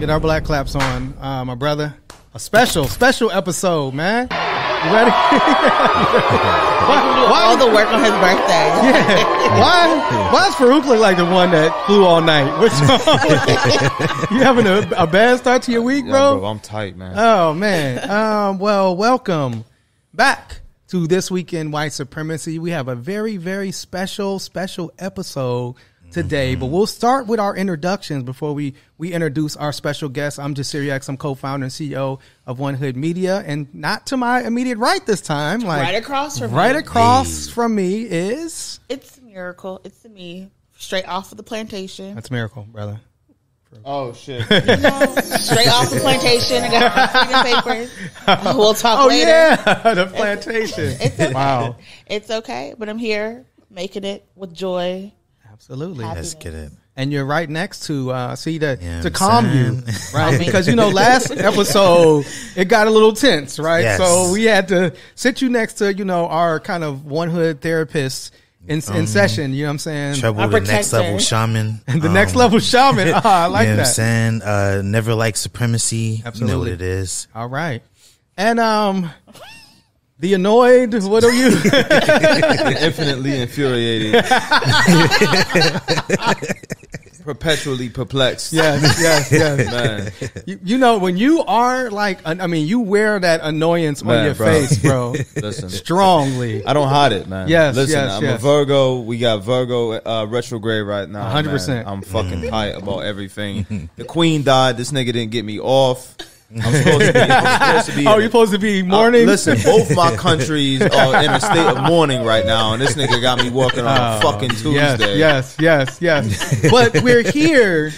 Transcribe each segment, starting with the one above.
Get our black claps on, uh, my brother. A special, special episode, man. You ready? Why, all the work on his birthday. yeah. why? Why does Farooq look like the one that flew all night? Which you having a, a bad start to your week, Yeah, bro? bro, I'm tight, man. Oh man. Um, well, welcome back to this week in white supremacy. We have a very, very special, special episode today. But we'll start with our introductions before we we introduce our special guest. I'm Jasiri X. I'm co-founder and CEO of 1Hood Media, and not to my immediate right this time. Like Right across from right me. across from me is It's a miracle. It's me. Straight off of the plantation. that's a Miracle, brother. Oh shit. Straight off the plantation. I got my papers. We'll talk Oh later. yeah, the plantation. It's okay. Wow, It's okay. But I'm here making it with joy. Absolutely. Happiness. Let's get it. and you're right next to uh see to Yeah, to calm saying. you right because you know last episode it got a little tense right Yes. so we had to sit you next to you know our kind of one hood therapist in, in session you know what i'm saying Treble I with next level shaman. the Um, next level shaman ah, i like you know that what I'm saying? Uh, never like supremacy. You know what it is. all right and um the annoyed what are you Infinitely infuriated. Perpetually perplexed. yes yes yes Man. you, you know when you are like i mean you wear that annoyance on your bro. face bro Listen. strongly I don't hide it, man. Yes, Listen, yes, I'm yes. a Virgo. We got Virgo uh, retrograde right now. 100%. man. I'm fucking tight about everything. the queen died. This nigga didn't get me off. I'm supposed to be. I'm supposed to be oh you're supposed to be Uh, mourning listen, both my countries are in a state of mourning right now, and this nigga got me walking on a fucking Tuesday. Yes, yes, yes, yes. but we're here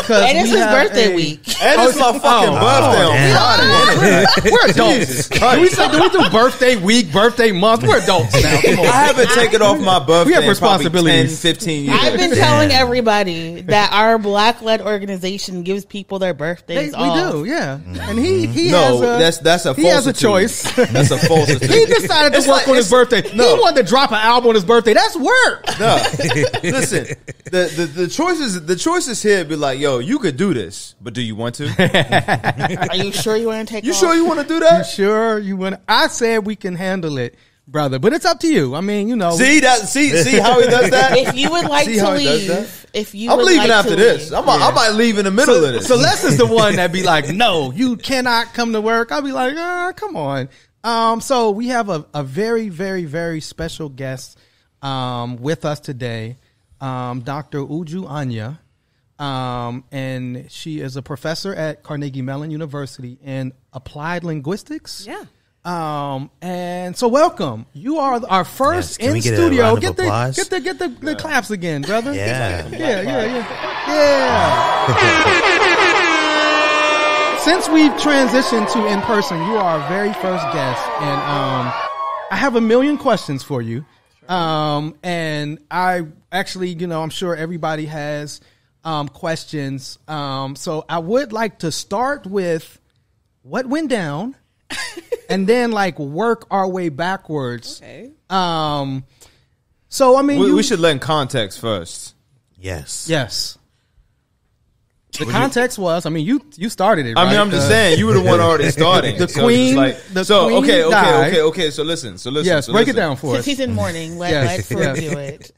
because And it's his birthday a- week. And it's my fucking oh, birthday on damn. Friday. We're adults. Do we, Christ. say, do we do birthday week, birthday month? We're adults now. I haven't taken off my birthday. We have in responsibilities. 10, 15 years. I've been telling everybody that our black led organization gives people their They- birthdays we do, yeah. And he he mm-hmm. no, has a, that's that's a he has a choice. That's a falsitude. he decided to It's work like- on his birthday. no. He wanted to drop an album on his birthday. That's work. No. Listen, the, the the choices the choices here be like, yo, you could do this, but do you want to? Are you sure you want to take You off? sure you want to do You that? sure you want? I said we can handle it, brother. But it's up to you. I mean, you know. See that? See see how he does that? If you would like See to how he does leave, that? if you I'm would leaving like after to this. leave- I'm, I might leave in the middle of this. So Les is the one that be like, no, you cannot come to work. I'll be like, ah, come on. Um, so we have a, a very, very, very special guest um, with us today, um, Dr. Uju Anya. Um, and she is a professor at Carnegie Mellon University in applied linguistics. Yeah. Um, and so welcome. You are our first Yes, in we get a studio. round of Get the, get the get the the claps again, brother. Yeah. Yeah, yeah, yeah. Yeah. Since we've transitioned to in person, you are our very first guest, and um, I have a million questions for you. Um, and I actually, you know, I'm sure everybody has um, questions. Um, so I would like to start with what went down, and then like work our way backwards. Okay. Um, so I mean, we, you, we should learn context first. Yes. Yes. The context was, I mean, you you started it. I mean. I'm just saying you were the one already starting. The So it's queen- like, the so queen okay, okay, died. okay, okay. So listen, so listen. Yes, so break it down for Since us. he's in mourning, let, Yes, let Farooq yes. do it.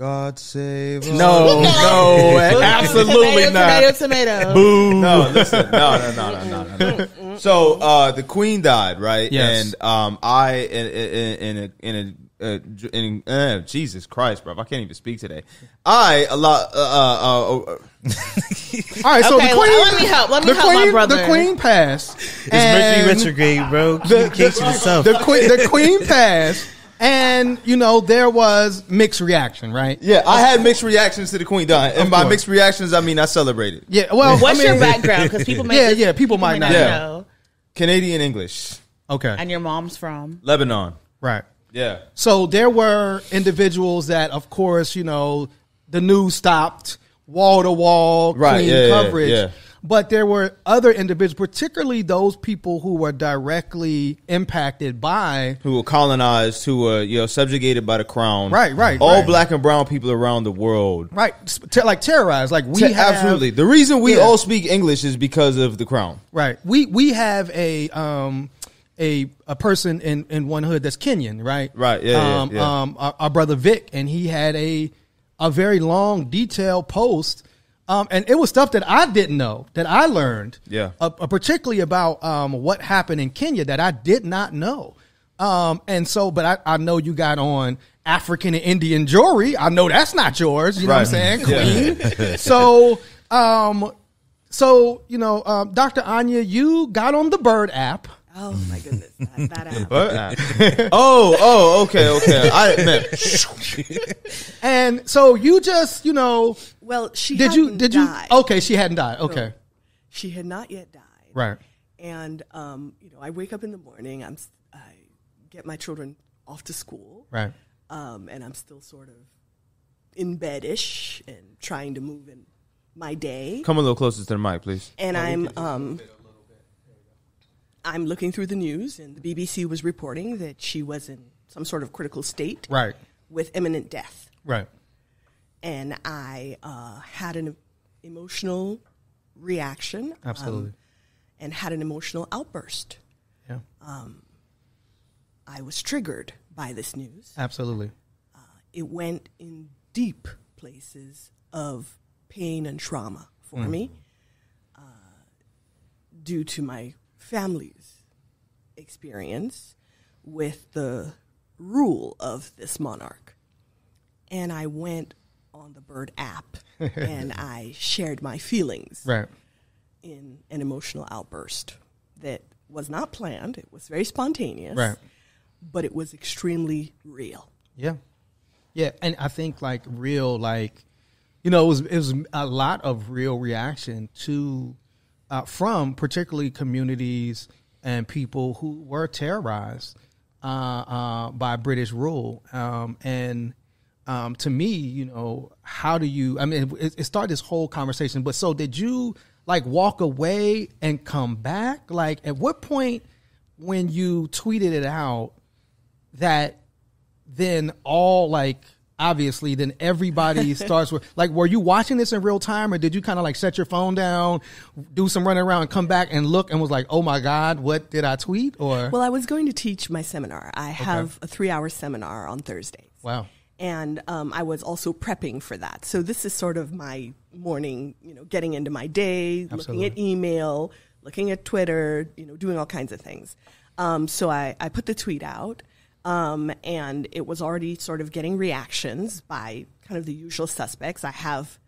God save. us. No, no, absolutely tomato, not. Tomato, tomato. Boo. No, listen, no, no, no, no, no, no. no. So uh, the queen died, right? Yes. And um, I in in in a in a uh, in, uh, Jesus Christ, bro! I can't even speak today. I a lot. Uh, uh, uh, uh, All right, so Okay, the queen. let me help. Let me the help my brother. The queen passed. It's Mercury retrograde, bro. The, Communication the, itself. the queen. The queen passed, and you know there was mixed reaction, right? yeah, I had mixed reactions to the queen dying, and by course. mixed reactions, I mean I celebrated. Yeah. Well, What's I mean, your background? Because people might Yeah, yeah, people might not know. know. Canadian English, Okay. And your mom's from. Lebanon. Right. Yeah. So there were individuals that, of course, you know, the news stopped wall to wall clean yeah, yeah, coverage. yeah. But there were other individuals, particularly those people who were directly impacted by who were colonized, who were you know subjugated by the crown. Right, right, All right. black and brown people around the world. right, te- like terrorized. Like we Te- have, absolutely. The reason we Yeah. all speak English is because of the crown. Right. We we have a um a a person in in one hood that's Kenyan, right? Right, yeah, yeah, um, yeah. Um, our, our brother Vic, and he had a a very long, detailed post. Um, and it was stuff that I didn't know that I learned. Yeah. Uh, uh, particularly about um what happened in Kenya that I did not know. Um, and so, but I, I know you got on African and Indian jewelry. I know that's not yours. You know what I'm saying, Queen? so, um, so you know, um, Dr. Anya, you got on the Bird app. Oh my goodness, that, that app. oh, oh, okay, okay. I man, And so you just, you know, Well, she did you hadn't did died. you Okay, she hadn't died. Okay. She had not yet died. Right. And um, you know, I wake up in the morning. I'm s- I get my children off to school. Right. Um, and I'm still sort of in bed-ish and trying to move in my day. come a little closer to the mic, please. and I'm um, I'm looking through the news, and the BBC was reporting that she was in some sort of critical state, Right. with imminent death. Right. And I uh, had an emotional reaction, um, Absolutely. and had an emotional outburst. yeah. I was triggered by this news. Absolutely. It went in deep places of pain and trauma for me uh, due to my family's experience with the rule of this monarch. And I went on the Bird app and I shared my feelings Right. in an emotional outburst that was not planned. It was very spontaneous. Right. But it was extremely real. Yeah, yeah, and I think like real, like you know, it was it was a lot of real reaction to uh, from particularly communities and people who were terrorized uh, uh, by British rule, um, and um, to me, you know, how do you? I mean, it, it started this whole conversation, but so did you like walk away and come back? Like, at what point when you tweeted it out? that then all like obviously then everybody starts with like were you watching this in real time or did you kind of like set your phone down do some running around come back and look and was like oh my god what did i tweet or Well, I was going to teach my seminar. I have a three hour seminar on Thursdays. wow And um, I was also prepping for that. So this is sort of my morning, you know, getting into my day, looking at email, looking at Twitter, you know, doing all kinds of things. Um, so I, I put the tweet out, um, and it was already sort of getting reactions by kind of the usual suspects. I have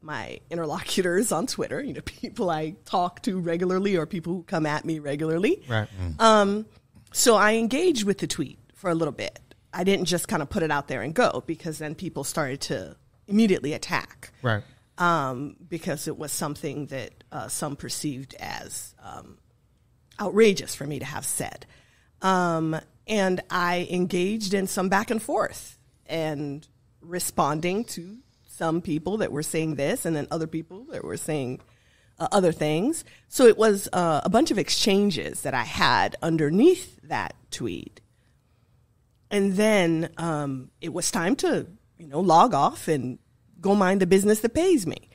my interlocutors on Twitter, you know, people I talk to regularly or people who come at me regularly. right Um, so I engaged with the tweet for a little bit. I didn't just kind of put it out there and go because then people started to immediately attack right um, because it was something that uh, some perceived as um, outrageous for me to have said. Um, and I engaged in some back and forth and responding to some people that were saying this and then other people that were saying uh, other things. So it was uh, a bunch of exchanges that I had underneath that tweet. And then um, it was time to, you know, log off and go mind the business that pays me.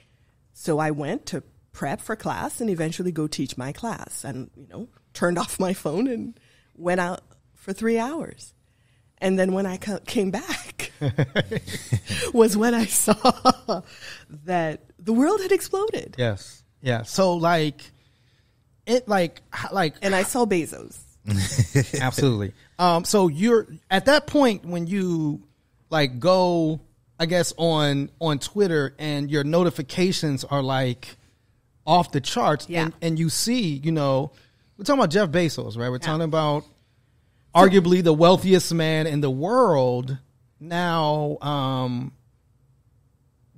So I went to prep for class and eventually go teach my class and, you know, turned off my phone and went out for three hours. And then when I came back was when I saw that the world had exploded. yes yeah so like it like like And I saw Bezos. Absolutely. Um, so you're at that point when you like go, I guess on on Twitter and your notifications are like off the charts, Yeah. and and you see, you know, we're talking about Jeff Bezos, right? We're talking about arguably the wealthiest man in the world now. Um,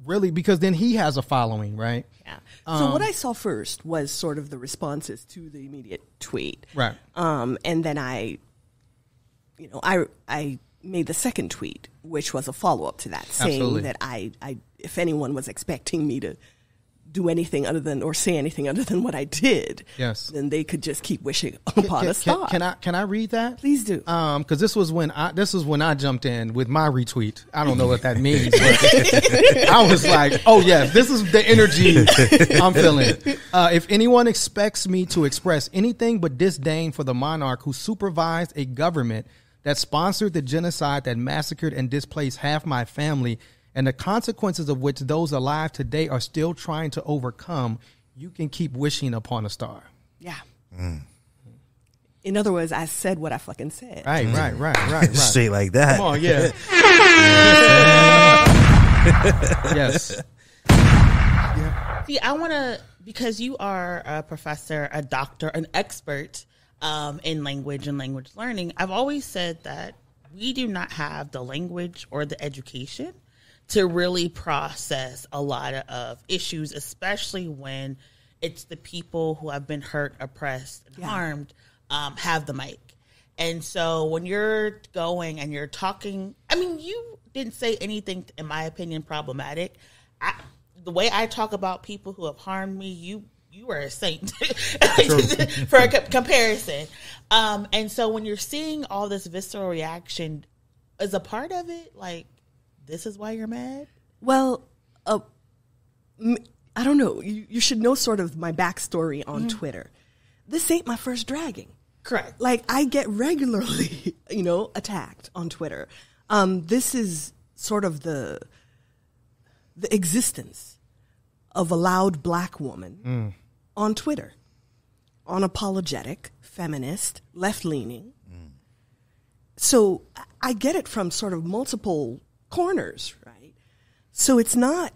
really, because then he has a following, right? Yeah. So what I saw first was sort of the responses to the immediate tweet. Right. Um, and then I, you know, I I made the second tweet, which was a follow up to that, saying Absolutely. that I, I, if anyone was expecting me to do anything other than or say anything other than what I did, Yes. then they could just keep wishing upon Can, a star. can, can I can I read that? Please do. Um, because this was when I this was when I jumped in with my retweet. I don't know what that means, I was like, "Oh yes, this is the energy I'm feeling." Uh, if anyone expects me to express anything but disdain for the monarch who supervised a government that sponsored the genocide that massacred and displaced half my family, and the consequences of which those alive today are still trying to overcome, you can keep wishing upon a star. yeah. In other words, I said what I fucking said. Right, right, right, right, right. Straight like that. Come on, yeah. yes. See, I want to because you are a professor, a doctor, an expert um, in language and language learning. I've always said that we do not have the language or the education to really process a lot of issues, especially when it's the people who have been hurt, oppressed, and harmed um, have the mic. And so when you're going and you're talking, I mean, you didn't say anything, in my opinion, problematic. I, the way I talk about people who have harmed me, you you are a saint for a co- comparison. Um, and so when you're seeing all this visceral reaction, is a part of it like this is why you're mad? Well, uh, m- I don't know. You, you should know sort of my backstory on Twitter. This ain't my first dragging. Correct. Like I get regularly, you know, attacked on Twitter. Um, this is sort of the the existence of a loud black woman on Twitter, unapologetic, feminist, left leaning. So I- I get it from sort of multiple corners, right? So it's not.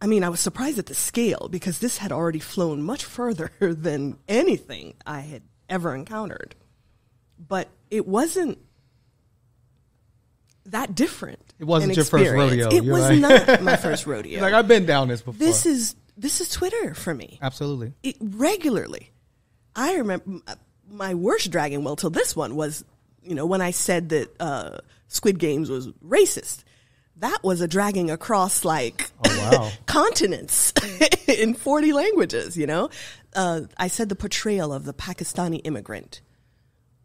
I mean, I was surprised at the scale because this had already flown much further than anything I had ever encountered. But it wasn't that different. It wasn't your first rodeo. It You're was like- not my first rodeo. Like I've been down this before. this is this is Twitter for me absolutely. it, regularly. I remember uh, my worst Dragon well till this one was, you know, when I said that uh, Squid Games was racist. That was a dragging across like Oh, wow. continents in 40 languages, you know? Uh, I said the portrayal of the Pakistani immigrant,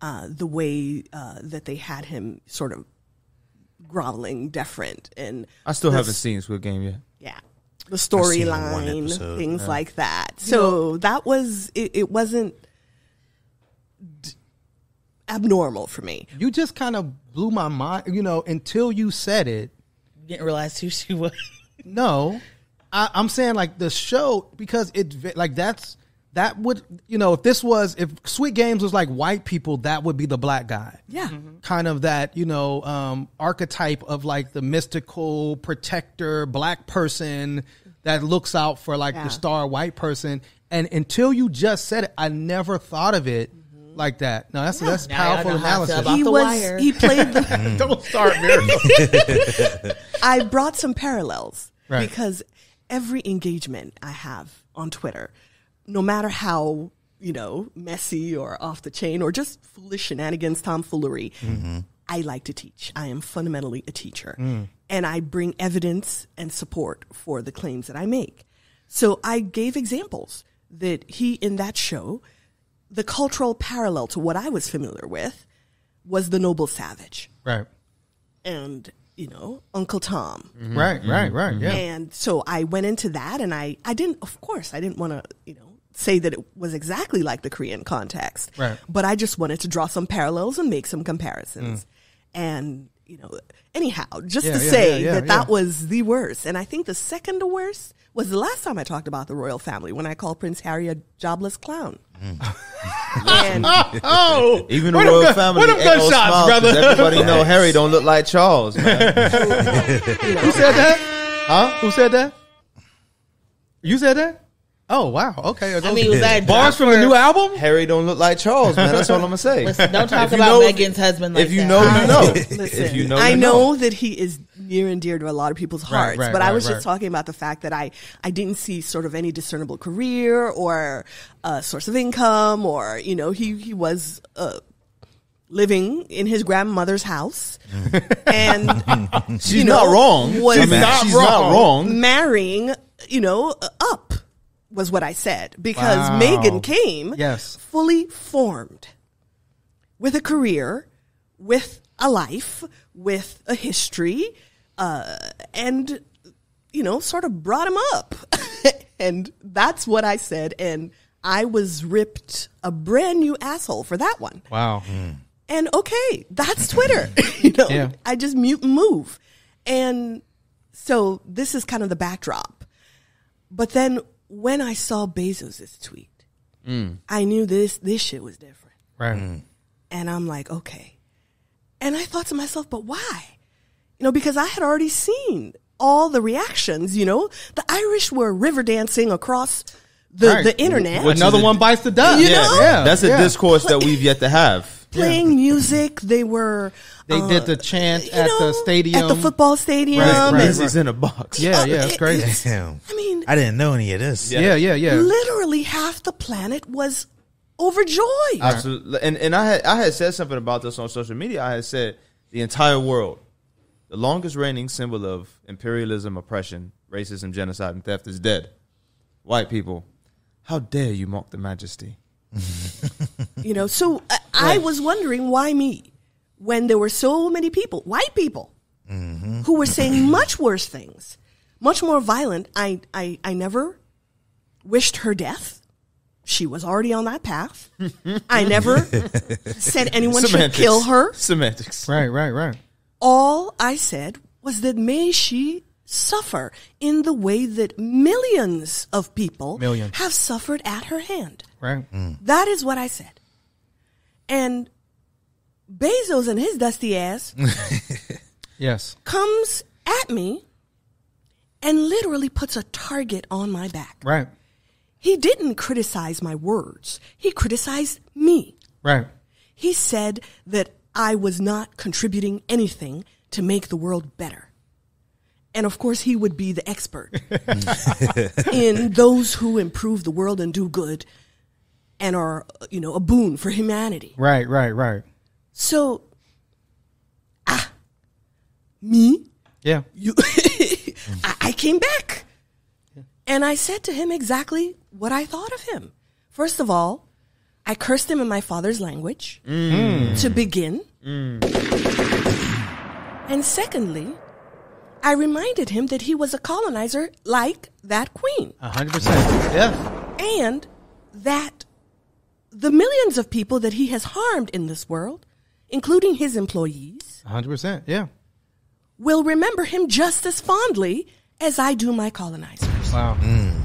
uh, the way uh, that they had him sort of groveling, deferent, and I still the haven't seen Squid Game yet. yeah the storyline episode, things like that so that was it, it wasn't d- abnormal for me You just kind of blew my mind, you know, until you said it. Didn't realize who she was. No, I, I'm saying like the show because it like that's that would you know if this was if Squid Games was like white people that would be the black guy. yeah Kind of that you know um, archetype of like the mystical protector black person that looks out for like Yeah. the star white person. And until you just said it, I never thought of it like that. No, that's that's Now powerful know how I analysis. he the was wire. he played the mm. Don't start miracle. i brought some parallels Right. because every engagement i have on twitter no matter how you know messy or off the chain or just foolish shenanigans tomfoolery mm-hmm. i like to teach i am fundamentally a teacher mm. and i bring evidence and support for the claims that i make so i gave examples that he in that show the cultural parallel to what i was familiar with was the noble savage right, and you know uncle tom mm-hmm. right, right, mm-hmm. right. Yeah. and so I went into that and I, I didn't, of course, I didn't want to, you know, say that it was exactly like the Korean context. Right. But I just wanted to draw some parallels and make some comparisons. Mm. And, you know, anyhow, just Yeah, to yeah, say yeah, yeah, that that was the worst. And I think the second to worst was the last time I talked about the royal family when I called Prince Harry a jobless clown. Mm. and Oh, Even the royal gun- family where them ain't no gunshots, brother? Everybody know Harry don't look like Charles, man. Who said that? huh? Who said that? You said that? Oh wow. Okay. Are I those mean, was that bars from the new album? Harry don't look like Charles, man. That's all I'm gonna say. Listen, don't talk about know- Megan's husband like if you that. know, you know. Listen, if you know, I you know, that he is near and dear to a lot of people's hearts, right, but I was right. just talking about the fact that I, I didn't see sort of any discernible career or a source of income or, you know, he, he was a living in his grandmother's house, mm. and She's you know, not wrong. was I not she's wrong. not wrong. marrying, you know, up was what I said because Wow. Megan came Yes. fully formed with a career, with a life, with a history, uh, and you know, sort of brought him up. and that's what I said. And I was ripped a brand new asshole for that one. Wow. And okay, that's Twitter. you know, Yeah. I just mute and move. And so this is kind of the backdrop. But then when I saw Bezos' tweet, mm. I knew this this shit was different. Right. Mm. And I'm like, okay. And I thought to myself, but why? You know, because I had already seen all the reactions, you know. The Irish were river dancing across the, Right. the internet. Which Another one bites the dust. You know? Yeah. That's a yeah. discourse that we've yet to have. playing music. They were. They uh, did the chant you at the stadium. At the football stadium. Right, right, and- Lizzie's in a box. Yeah, yeah, it's crazy. it's- I mean, I didn't know any of this. Yeah, yeah, yeah. literally half the planet was overjoyed. Absolutely. And and I had I had said something about this on social media. I had said the entire world, the longest reigning symbol of imperialism, oppression, racism, genocide, and theft is dead. White people, how dare you mock the majesty? You know, so I, I was wondering why me when there were so many people, white people, who were saying mm-hmm. much worse things, much more violent. I, I, I never wished her death. She was already on that path. I never said anyone should kill her. Semantics. Right, right, right. All I said was that may she suffer in the way that millions of people Millions. have suffered at her hand. Right. Mm. That is what I said. And Bezos and his dusty ass Yes. comes at me and literally puts a target on my back. Right. He didn't criticize my words. He criticized me. Right. He said that I was not contributing anything to make the world better. And of course, he would be the expert in those who improve the world and do good and are, you know, a boon for humanity. Right, right, right. So, ah, me, Yeah. you, I, I came back. And I said to him exactly what I thought of him. First of all, I cursed him in my father's language to begin. And secondly, I reminded him that he was a colonizer like that queen A hundred percent. Yeah. and that the millions of people that he has harmed in this world, including his employees, hundred percent. Yeah. will remember him just as fondly as I do my colonizers. Wow. Mm.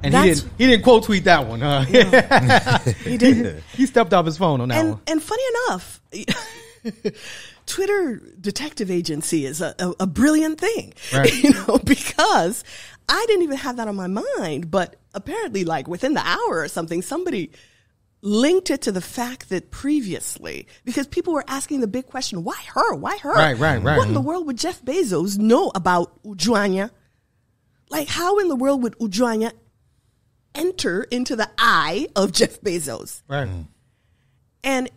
And he That's- didn't he didn't quote tweet that one, huh? He did. he stepped off his phone on that and one. and funny enough, Twitter detective agency is a, a, a brilliant thing, Right. you know, because I didn't even have that on my mind, but apparently, like within the hour or something, somebody linked it to the fact that previously, because people were asking the big question, why her? Why her? Right, right, right. What in the mm-hmm. world would Jeff Bezos know about Uju Anya? Like, how in the world would Uju Anya enter into the eye of Jeff Bezos? Right. Mm-hmm. And,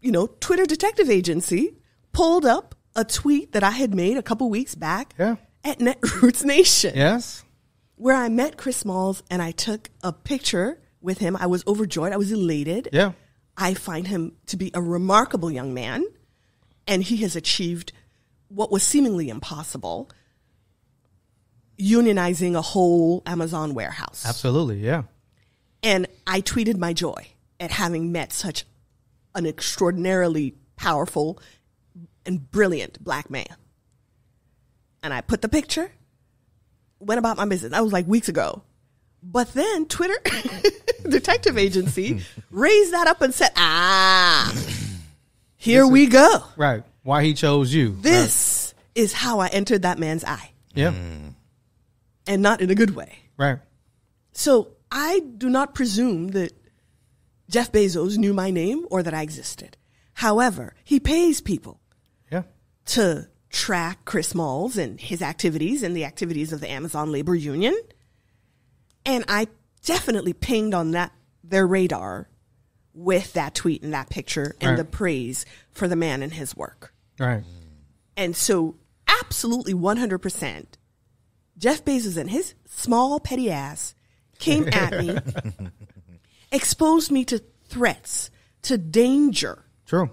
you know, Twitter Detective Agency pulled up a tweet that I had made a couple weeks back Yeah. at Netroots Nation, Yes. where I met Chris Smalls and I took a picture with him. I was overjoyed. I was elated. Yeah. I find him to be a remarkable young man, and he has achieved what was seemingly impossible unionizing a whole Amazon warehouse. Absolutely. Yeah. And I tweeted my joy at having met such an extraordinarily powerful and brilliant black man. And I put the picture, went about my business. That was like weeks ago. But then Twitter Detective Agency raised that up and said, ah, here we go. Right. Why he chose you. This is how I entered that man's eye, Yeah. and not in a good way. Right. So I do not presume that Jeff Bezos knew my name or that I existed. However, he pays people Yeah. to track Chris Smalls and his activities and the activities of the Amazon Labor Union. And I definitely pinged on that their radar with that tweet and that picture and Right. the praise for the man and his work. Right. And so, absolutely 100%, Jeff Bezos and his small, petty ass came at me, exposed me to threats, to danger, True.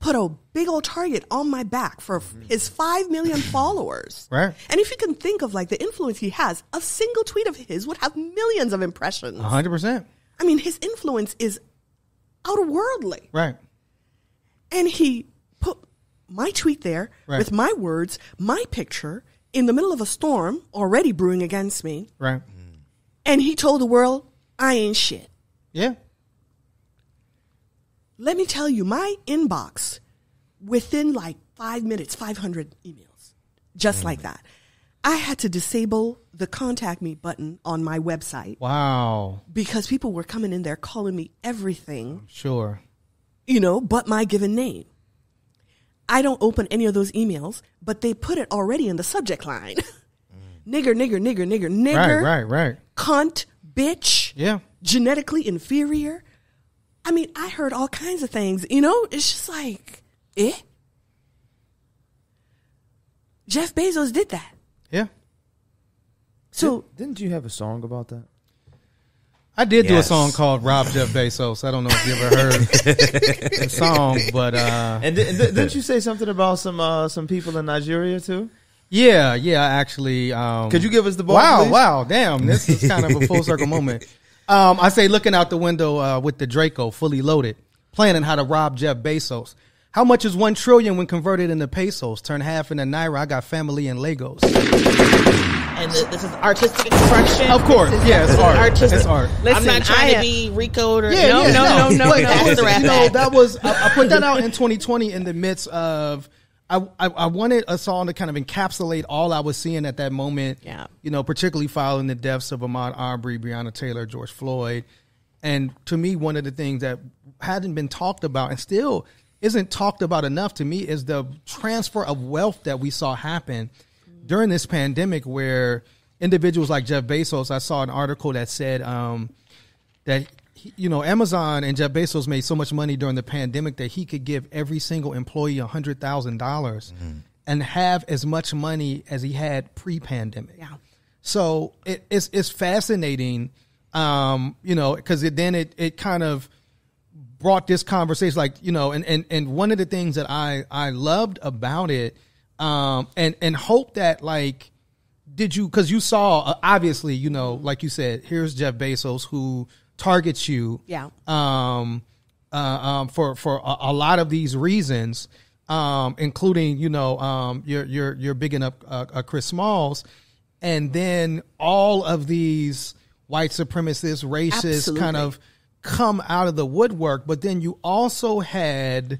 Put a big old target on my back for mm. his 5 million followers. Right. And if you can think of like the influence he has, a single tweet of his would have millions of impressions. hundred percent. I mean, his influence is outerworldly. Right. And he put my tweet there Right. with my words, my picture, in the middle of a storm already brewing against me. Right. And he told the world, I ain't shit. Yeah. Let me tell you, my inbox within like five minutes, 500 emails, just like that. I had to disable the contact me button on my website Wow. because people were coming in there calling me everything, Sure. you know, but my given name. I don't open any of those emails, but they put it already in the subject line. nigger, nigger, nigger, nigger, nigger, Right. Right. Right. cunt, bitch, Yeah. genetically inferior. I mean, I heard all kinds of things. You know, it's just like, eh? Jeff Bezos did that. Yeah. So Didn't you have a song about that? I did do a Yes. song called Rob Jeff Bezos. I don't know if you ever heard the song, but uh, And, di- and di- didn't you say something about some uh, some people in Nigeria too? yeah, yeah, actually. Um, Could you give us the ball, Wow, please? wow, damn! This is kind of a full circle moment. Um, I say looking out the window uh, with the Draco fully loaded, planning how to rob Jeff Bezos. How much is one trillion when converted into pesos? Turn half into naira. I got family in Lagos. And th- this is artistic expression. Of course, This is yeah, it's art. Artistic. It's art. I'm not trying I to be Rico or Yeah, no, yeah, no, no, no, But no. that was, That's the rap you know, that was I, I put that out in 2020 in the midst of I, I I wanted a song to kind of encapsulate all I was seeing at that moment. Yeah. you know, particularly following the deaths of Ahmaud Arbery, Breonna Taylor, George Floyd, and to me, one of the things that hadn't been talked about and still isn't talked about enough to me is the transfer of wealth that we saw happen during this pandemic, where individuals like Jeff Bezos. I saw an article that said. Um, that you know Amazon and Jeff Bezos made so much money during the pandemic that he could give every single employee a hundred thousand dollars and have as much money as he had pre-pandemic. Yeah. So it, it's it's fascinating, um, you know, because it, then it it kind of brought this conversation, like you know, and and and one of the things that I I loved about it, um, and and hope that like did you because you saw uh, obviously you know like you said here's jeff bezos who targets you Yeah. um uh, um for for a, a lot of these reasons um including you know um you're you're you're bigging up uh, uh, chris smalls and then all of these white supremacist racists kind of come out of the woodwork but then you also had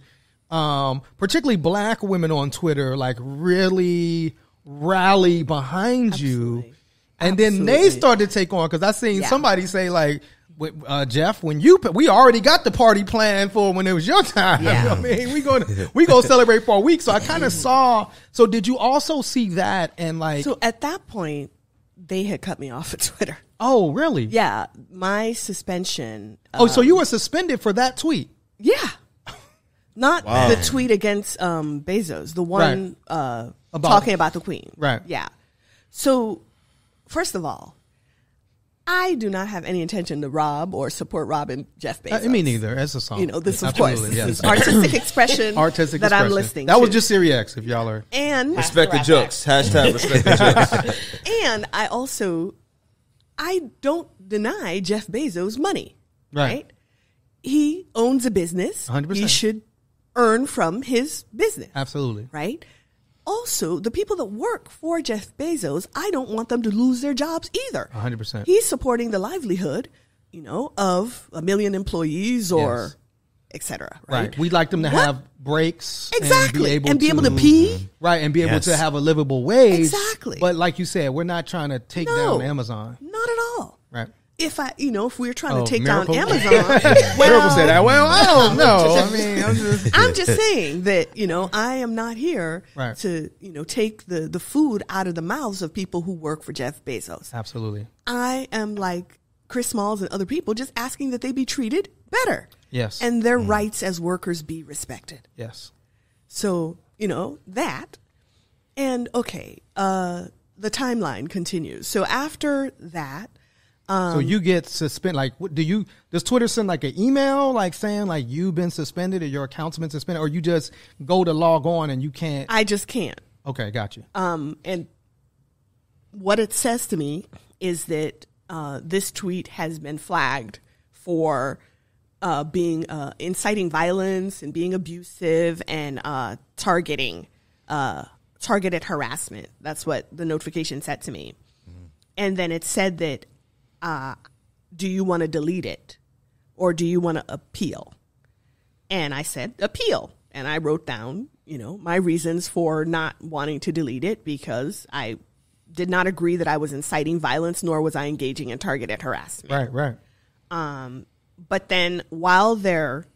um, particularly black women on Twitter, like really rally behind you. Absolutely. And then they Absolutely. started to take on because I seen Yeah. somebody say like, "With, uh, Jeff, when you we already got the party planned for when it was your time. Yeah. I mean, we going to we gonna celebrate for a week. So I kind of saw. So did you also see that and like? So at that point, they had cut me off of Twitter. oh, really? Yeah, my suspension. Oh, so you were suspended for that tweet? Yeah. Not the tweet against um, Bezos, the one uh, About- talking about the Queen. Right. Yeah. So, first of all, I do not have any intention to rob or support Rob and Jeff Bezos. Uh, me neither. That's a song. You know, this of course yes. this is artistic expression Artistic that I'm expression. listening That to. was Jasiri X. If y'all are and Respect the rap jokes. Hashtag respect the jokes. and I also I don't deny Jeff Bezos money. Right. Right. He owns a business. 100%. He should earn from his business. absolutely right? Also, the people that work for Jeff Bezos, I don't want them to lose their jobs either. 100%. He's supporting the livelihood, you know, of a million employees or Yes. et cetera. right. Right. We'd like them to What? have breaks exactly. Mm-hmm. and be able to, pee. right and be able Yes. to have a livable wage. Exactly. But like you said, we're not trying to take No. down Amazon. Not at all. Right. If I, you know, if we are trying Oh, to take Miracle? down Amazon, Miracle well, said that. Well, I don't know. I mean, I'm just I'm just saying that you know I am not here Right. to you know take the the food out of the mouths of people who work for Jeff Bezos. absolutely I am like Chris Smalls and other people just asking that they be treated better. Yes. And their rights as workers be respected. Yes. So, you know, that. And okay, uh, the timeline continues. So after that, um, so you get suspended. Like, what, do you? Does Twitter send like an email, like saying like you've been suspended or your account's been suspended, or you just go to log on and you can't? I just can't. okay, got you. Um, and what it says to me is that uh, this tweet has been flagged for uh, being uh, inciting violence and being abusive and uh, targeting uh, targeted harassment. That's what the notification said to me. And then it said that, uh, do you want to delete it or do you want to appeal? And I said, appeal. And I wrote down, you know, my reasons for not wanting to delete it because I did not agree that I was inciting violence, nor was I engaging in targeted harassment. Right, right. Um, but then while they're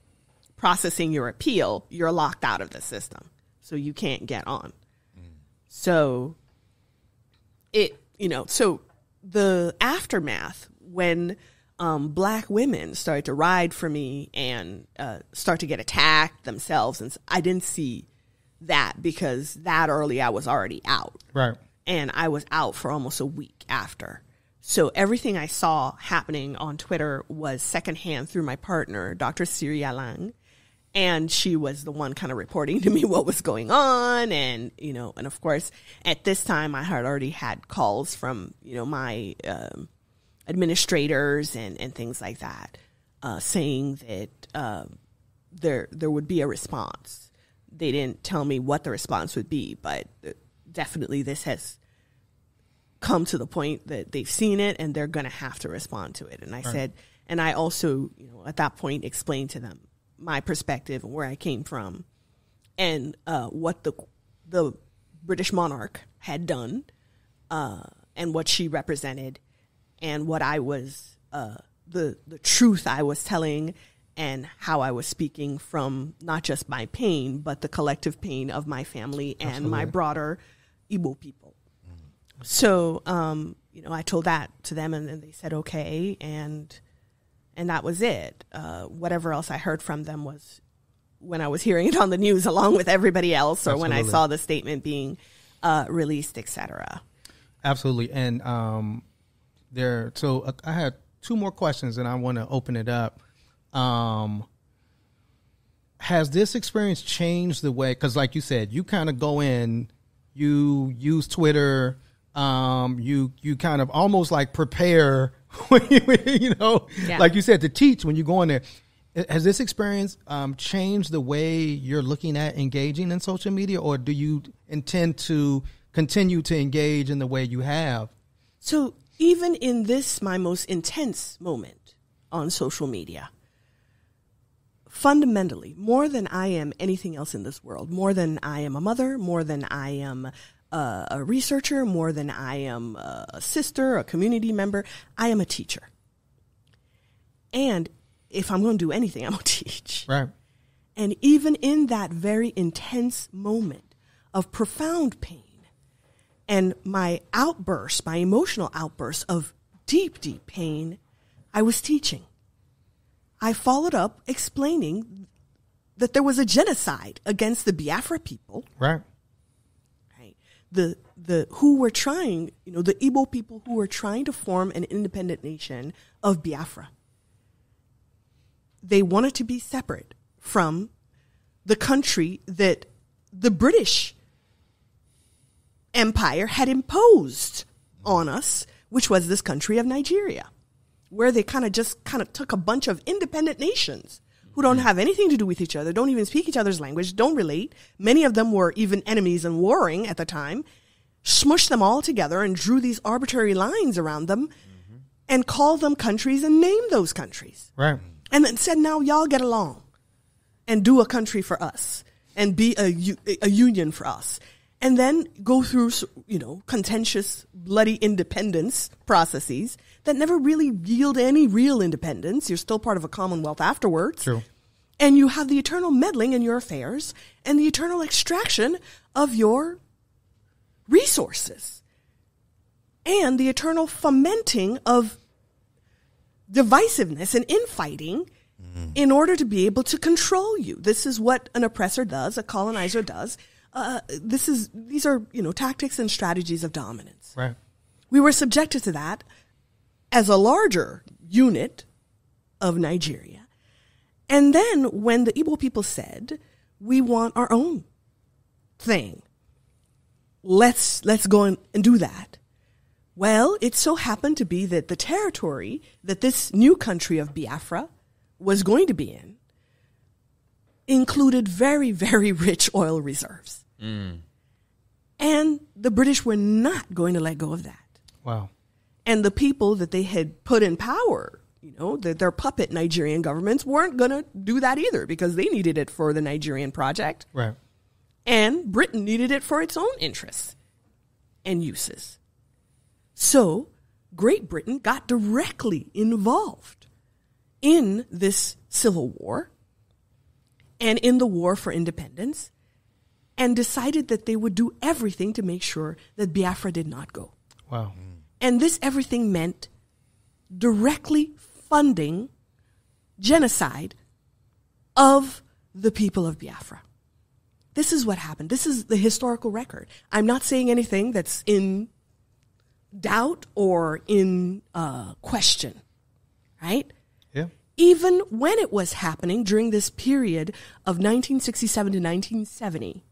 processing your appeal, you're locked out of the system. So you can't get on. So it, you know, so the aftermath when um, black women started to ride for me and uh, start to get attacked themselves, and I didn't see that because that early I was already out Right. and I was out for almost a week after. So everything I saw happening on Twitter was secondhand through my partner, Dr. Sirry Alang. And she was the one kind of reporting to me what was going on. And, you know, and of course, at this time, I had already had calls from, you know, my um, administrators and, and things like that, uh, saying that um there there would be a response. They didn't tell me what the response would be, but uh, definitely this has come to the point that they've seen it and they're going to have to respond to it. And I said, and I also, you know, at that point explained to them my perspective and where I came from and uh, what the the British monarch had done uh, and what she represented and what I was uh, the the truth I was telling and how I was speaking from not just my pain but the collective pain of my family and my broader Igbo people. So, um, you know, I told that to them, and then they said okay, and and that was it. Uh, whatever else I heard from them was when I was hearing it on the news, along with everybody else, or when I saw the statement being uh, released, etc. Absolutely. And um, there, so uh, I had two more questions, and I want to open it up. Um, has this experience changed the way? Because, like you said, you kind of go in, you use Twitter, um, you you kind of almost like prepare you you know, Yeah. like you said, to teach when you go in there. Has this experience um, changed the way you're looking at engaging in social media, or do you intend to continue to engage in the way you have? So even in this, my most intense moment on social media, fundamentally, more than I am anything else in this world, more than I am a mother, more than I am a researcher, more than I am a sister, a community member, I am a teacher. And if I'm going to do anything, I'm going to teach. Right. And even in that very intense moment of profound pain and my outburst, my emotional outburst of deep, deep pain, I was teaching. I followed up explaining that there was a genocide against the Biafra people, Right. The the who were trying, you know, the Igbo people who were trying to form an independent nation of Biafra. They wanted to be separate from the country that the British Empire had imposed on us, which was this country of Nigeria, where they kind of just kind of took a bunch of independent nations who don't have anything to do with each other, don't even speak each other's language, don't relate. Many of them were even enemies and warring at the time, smushed them all together and drew these arbitrary lines around them mm-hmm. and called them countries and named those countries Right. and then said, "Now y'all get along and do a country for us and be a u- a union for us." And then go through, you know, contentious, bloody independence processes that never really yield any real independence. You're still part of a commonwealth afterwards. True. And you have the eternal meddling in your affairs and the eternal extraction of your resources and the eternal fomenting of divisiveness and infighting in order to be able to control you. This is what an oppressor does, a colonizer does. Uh, this is these are you know tactics and strategies of dominance. Right. We were subjected to that as a larger unit of Nigeria. And then when the Igbo people said, we want our own thing, let's, let's go and, and do that. Well, it so happened to be that the territory that this new country of Biafra was going to be in included very, very rich oil reserves. Mm. And the British were not going to let go of that Wow. And the people that they had put in power, you know, the, their puppet Nigerian governments weren't going to do that either because they needed it for the Nigerian project, Right. and Britain needed it for its own interests and uses. So, Great Britain got directly involved in this civil war and in the war for independence and decided that they would do everything to make sure that Biafra did not go. Wow. And this everything meant directly funding genocide of the people of Biafra. This is what happened. This is the historical record. I'm not saying anything that's in doubt or in uh, question, right? Yeah. Even when it was happening during this period of 1967 to 1970,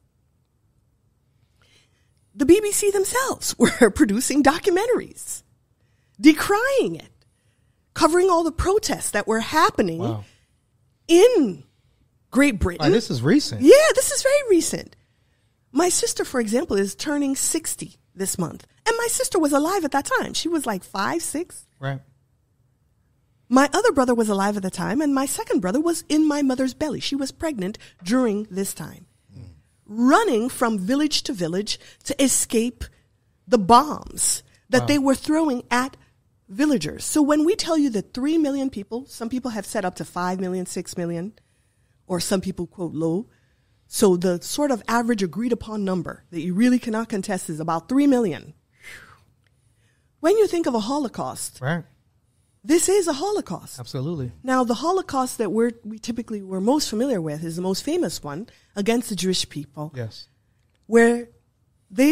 the BBC themselves were producing documentaries decrying it, covering all the protests that were happening Wow. in Great Britain. Like, this is recent. Yeah, this is very recent. My sister, for example, is turning 60 this month. And my sister was alive at that time. She was like five, six. Right. My other brother was alive at the time, and my second brother was in my mother's belly. She was pregnant during this time, running from village to village to escape the bombs that they were throwing at villagers. So when we tell you that 3 million people, some people have said up to 5 million, 6 million, or some people quote low. So the sort of average agreed upon number that you really cannot contest is about 3 million. When you think of a Holocaust, Right. This is a Holocaust. Absolutely. Now, the Holocaust that we're, we typically were most familiar with is the most famous one against the Jewish people, Yes. where they,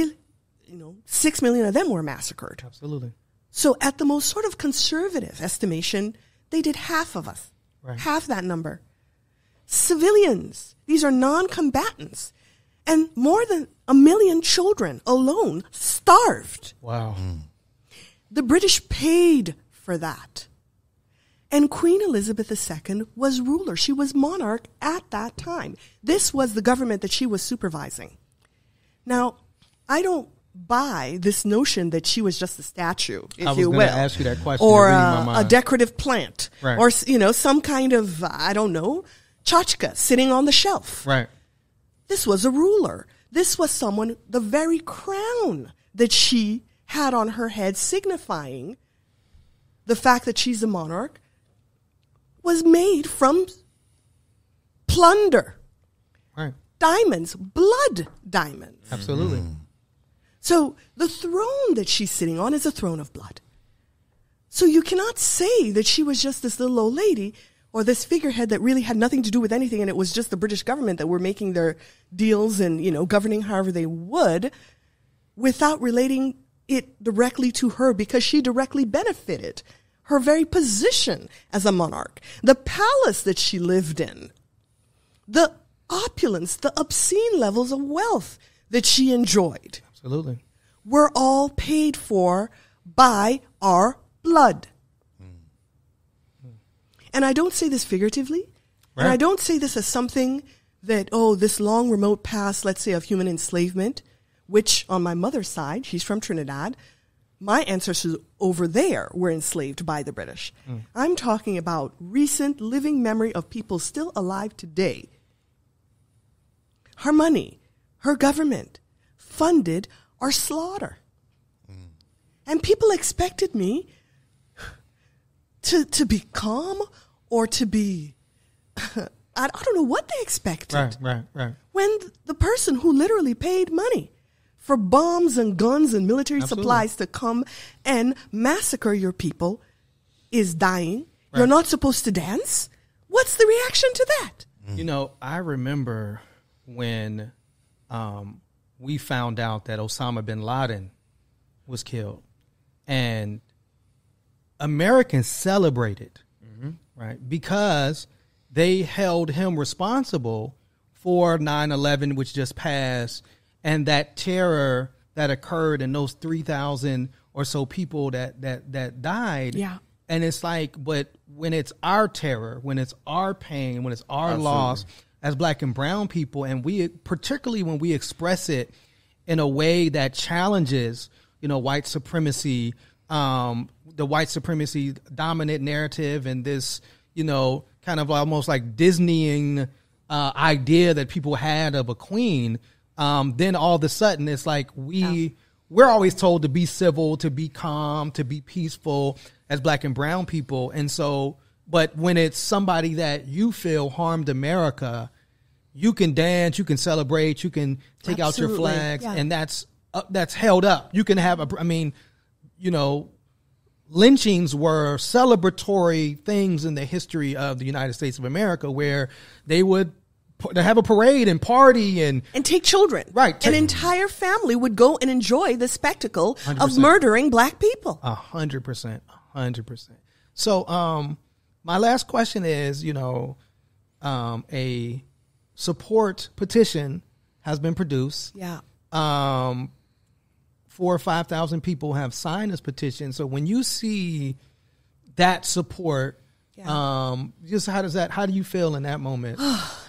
you know, six million of them were massacred. Absolutely. So, at the most sort of conservative estimation, they did half of us, Right. half that number. Civilians, these are non combatants. And more than a million children alone starved. Wow. Hmm. The British paid for that. And Queen Elizabeth II was ruler. She was monarch at that time. This was the government that she was supervising. Now, I don't buy this notion that she was just a statue, if you will, ask you that question. or You're reading my a, a decorative plant, Right. or you know some kind of I don't know tchotchke sitting on the shelf. Right. This was a ruler. This was someone, the very crown that she had on her head, signifying the fact that she's a monarch, was made from plunder, Right. diamonds, blood diamonds. Absolutely. Mm. So the throne that she's sitting on is a throne of blood. So you cannot say that she was just this little old lady or this figurehead that really had nothing to do with anything and it was just the British government that were making their deals and, you know, governing however they would without relating it directly to her because she directly benefited her very position as a monarch, the palace that she lived in, the opulence, the obscene levels of wealth that she enjoyed Absolutely. were all paid for by our blood. And I don't say this figuratively. And I don't say this as something that, oh, this long remote past, let's say, of human enslavement, which on my mother's side, she's from Trinidad, my ancestors over there were enslaved by the British. Mm. I'm talking about recent living memory of people still alive today. Her money, her government funded our slaughter. Mm. And people expected me to, to be calm or to be, I, I don't know what they expected Right. Right. Right. when the person who literally paid money for bombs and guns and military Absolutely. supplies to come and massacre your people is dying. You're not supposed to dance. What's the reaction to that? You know, I remember when um, we found out that Osama bin Laden was killed, and Americans celebrated, right? Because they held him responsible for 9 11, which just passed, and that terror that occurred and those 3,000 or so people that, that, that died. Yeah. And it's like, but when it's our terror, when it's our pain, when it's our loss as black and brown people, and we, particularly when we express it in a way that challenges, you know, white supremacy, um, the white supremacy dominant narrative, and this, you know, kind of almost like Disneying uh, idea that people had of a queen. Um, then all of a sudden, it's like we we're always told to be civil, to be calm, to be peaceful as black and brown people, and so. But when it's somebody that you feel harmed America, you can dance, you can celebrate, you can take out your Absolutely, flags, yeah. and that's uh, that's held up. You can have a, I mean, you know, lynchings were celebratory things in the history of the United States of America, where they would they have a parade and party and And take children. Right, An entire family would go and enjoy the spectacle of 100%. murdering black people. A hundred percent, a hundred percent. So, um, my last question is, you know, um, a support petition has been produced. Yeah. Um, four or five thousand people have signed this petition. So when you see that support, Yeah. um, just how does that? How do you feel in that moment?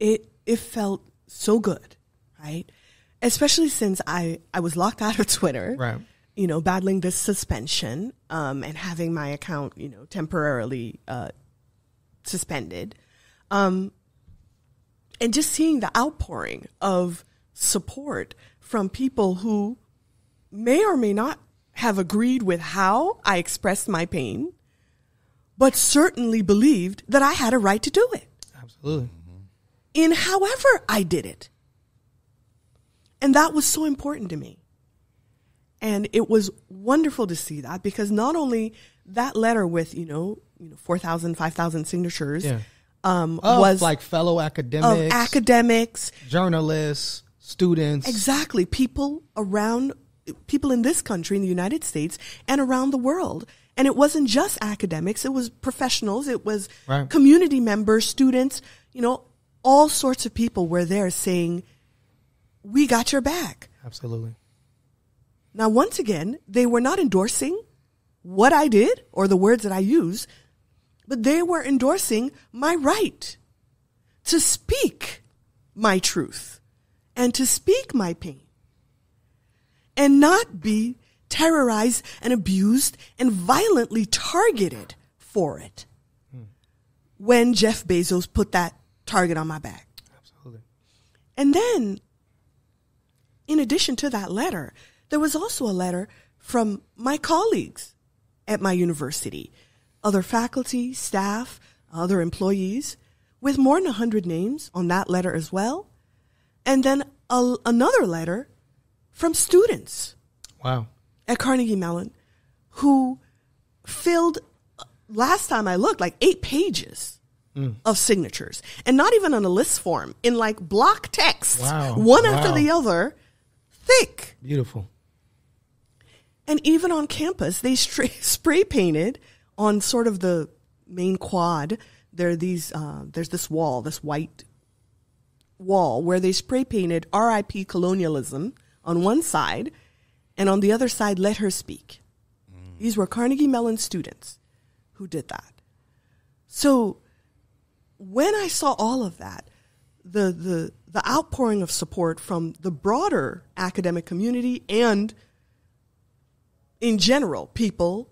it it felt so good, right? Especially since I I was locked out of Twitter, Right. You know, battling this suspension, um, and having my account, you know, temporarily uh, suspended, um, and just seeing the outpouring of support from people who may or may not have agreed with how I expressed my pain, but certainly believed that I had a right to do it Absolutely. In however I did it. And that was so important to me. And it was wonderful to see that because not only that letter with, you know, you know, 4,000, 5,000 signatures Yeah. um, Of was like fellow academics, academics, journalists, students. exactly, people around, people in this country, in the United States, and around the world. And it wasn't just academics, it was professionals, it was Right. community members, students, you know, all sorts of people were there saying, We got your back. Absolutely. Now, once again, they were not endorsing what I did or the words that I use, but they were endorsing my right to speak my truth and to speak my pain and not be terrorized and abused and violently targeted for it hmm. when Jeff Bezos put that target on my back. Absolutely. And then, in addition to that letter, there was also a letter from my colleagues at my university, other faculty, staff, other employees, with more than 100 names on that letter as well. And then a, another letter from students Wow. at Carnegie Mellon who filled, last time I looked, like eight pages of signatures. And not even on a list form, in like block text, Wow. one after the other, thick. Beautiful. And even on campus, they stra- spray painted on sort of the main quad. There are these, uh, there's this wall, this white wall, where they spray painted RIP colonialism on one side, and on the other side, let her speak. These were Carnegie Mellon students who did that. So when I saw all of that, the, the, the outpouring of support from the broader academic community and in general, people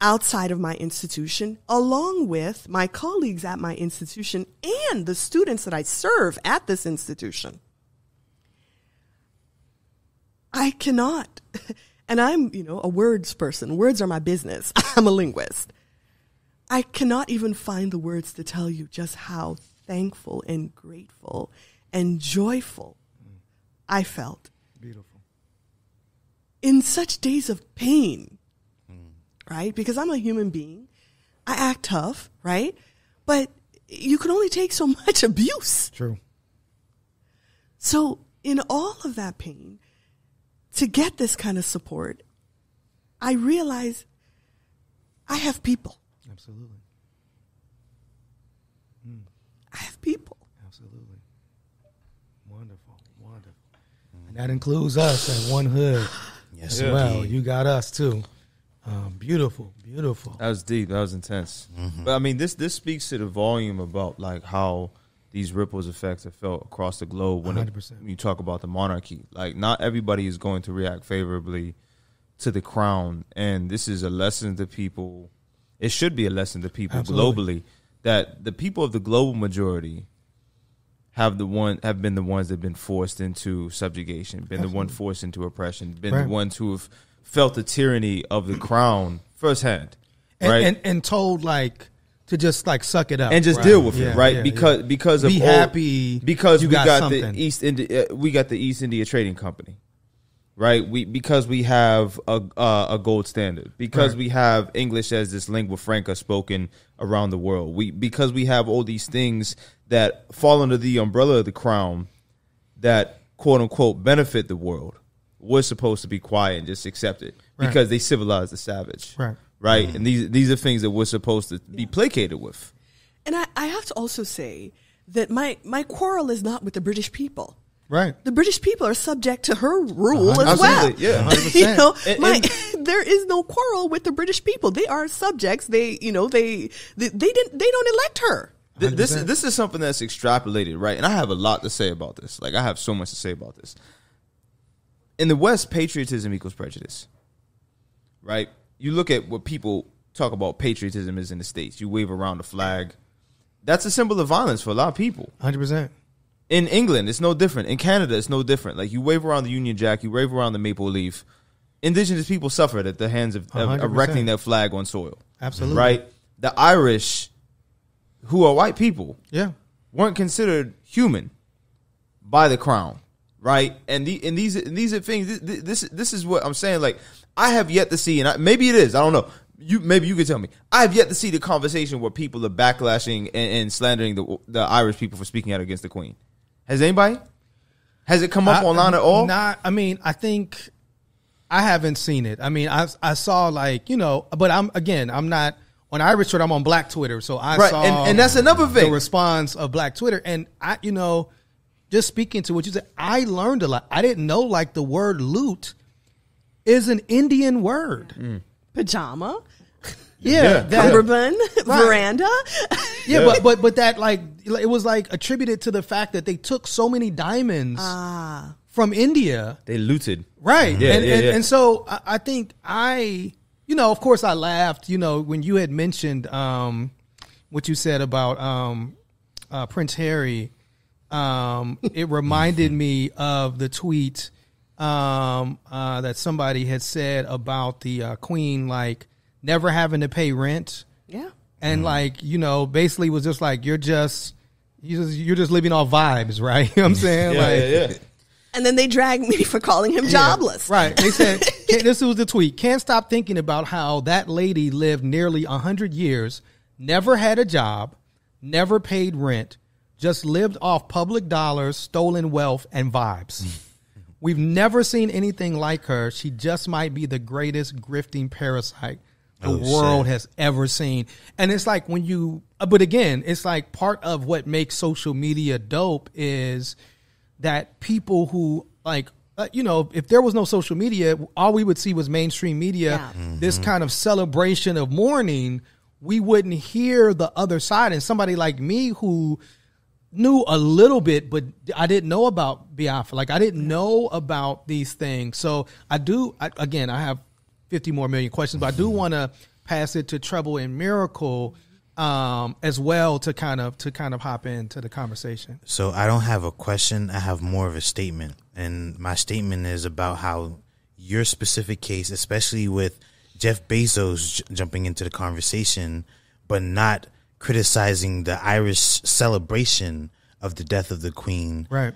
outside of my institution, along with my colleagues at my institution and the students that I serve at this institution. I cannot, and I'm, you know, a words person. Words are my business. I'm a linguist. I cannot even find the words to tell you just how thankful and grateful and joyful mm. I felt Beautiful. in such days of pain, mm. right? Because I'm a human being. I act tough, right? but you can only take so much abuse. True. So, in all of that pain, to get this kind of support, I realize I have people. Absolutely. I have people. Absolutely. Wonderful. Wonderful. And that includes us at 1Hood Yes, as well. indeed. You got us too. Um, beautiful. Beautiful. That was deep. That was intense. But I mean, this this speaks to the volume about like how these ripples effects are felt across the globe when, it, 100%. when you talk about the monarchy. Like, not everybody is going to react favorably to the crown, and this is a lesson to people. It should be a lesson to people Absolutely. globally that the people of the global majority have the one have been the ones that have been forced into subjugation, been the one forced into oppression, been Right. the ones who have felt the tyranny of the crown firsthand, and, right? and and told like to just like suck it up and just right? deal with Yeah, it, right? yeah, because yeah. because of Be all- happy because we got got, the East India, uh, we got the East India Trading Company, right? We because we have a uh, a gold standard, because Right. we have English as this lingua franca spoken around the world. We because we have all these things that fall under the umbrella of the crown that quote unquote benefit the world. We're supposed to be quiet and just accept it Right. because they civilize the savage, Right. Right, and these these are things that we're supposed to be placated with. And I, I have to also say that my, my quarrel is not with the British people. Right. The British people are subject to her rule as well. Absolutely, yeah. 100%. you know, And- my, and- there is no quarrel with the British people. They are subjects. They, you know, they, they, they didn't, they don't elect her. This 100%. this is something that's extrapolated, right? And I have a lot to say about this. Like I have so much to say about this. In the West, patriotism equals prejudice, right? You look at what people talk about patriotism is in the states. You wave around the flag. That's a symbol of violence for a lot of people. Hundred percent. In England, it's no different. In Canada, it's no different. Like you wave around the Union Jack, you wave around the maple leaf. Indigenous people suffered at the hands of, of 100%. erecting that flag on soil. Absolutely. Right? The Irish, who are white people, Yeah. weren't considered human by the crown, right? And the and these and these are things. This this, this is what I'm saying. Like I have yet to see, and I, maybe it is. I don't know. You maybe you could tell me. I have yet to see the conversation where people are backlashing and, and slandering the the Irish people for speaking out against the Queen. Has anybody? Has it come up I- online at all? Not. I mean, I think I haven't seen it. I mean, I I saw like you know, but I'm again, I'm not on Irish Twitter. I'm on Black Twitter, so I Right, saw and- and that's another the thing. response of Black Twitter, and I, you know, just speaking to what you said, I learned a lot. I didn't know like the word loot is an Indian word. Mm. Pajama, Yeah, that- cummerbund, veranda. yeah, but but but that like it was like attributed to the fact that they took so many diamonds Ah. from India. They looted. Right. Yeah, and, yeah, and, yeah. and so I, I think I, you know, of course I laughed, you know, when you had mentioned um, what you said about um, uh, Prince Harry. Um, it reminded me of the tweet um, uh, that somebody had said about the uh, Queen, like never having to pay rent. Yeah. And mm-hmm. like, you know, basically was just like, you're just, you're just, you're just living off vibes, right? You know what I'm saying? Yeah, like, yeah, yeah. And then they dragged me for calling him jobless. Right. They said this was the tweet. Can't stop thinking about how that lady lived nearly hundred years, never had a job, never paid rent, just lived off public dollars, stolen wealth, and vibes. We've never seen anything like her. She just might be the greatest grifting parasite the Oh, world shit. has ever seen. And it's like when you, uh, but again, it's like part of what makes social media dope is that people who like uh, you know if there was no social media all we would see was mainstream media Yeah. this kind of celebration of mourning we wouldn't hear the other side and somebody like me who knew a little bit but i didn't know about biafra like i didn't know about these things so i do I, again i have 50 more million questions but i do want to pass it to Treble and miracle um, as well to kind of to kind of hop into the conversation. So I don't have a question. I have more of a statement, and my statement is about how your specific case, especially with Jeff Bezos j- jumping into the conversation, but not criticizing the Irish celebration of the death of the Queen, right.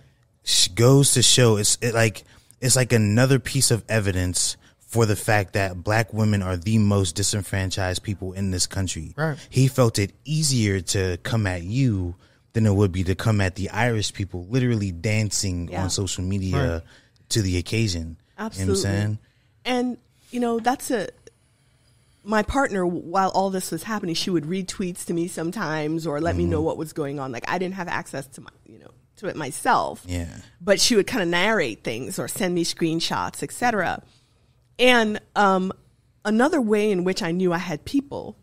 goes to show it's it like it's like another piece of evidence for the fact that black women are the most disenfranchised people in this country. Right. He felt it easier to come at you than it would be to come at the Irish people, literally dancing Yeah. on social media to the occasion. Absolutely. You know what I'm saying? And you know, that's a my partner while all this was happening, she would read tweets to me sometimes or let me know mm-hmm. what was going on. Like I didn't have access to my, you know, to it myself. Yeah. But she would kind of narrate things or send me screenshots, etc. And um, another way in which I knew I had people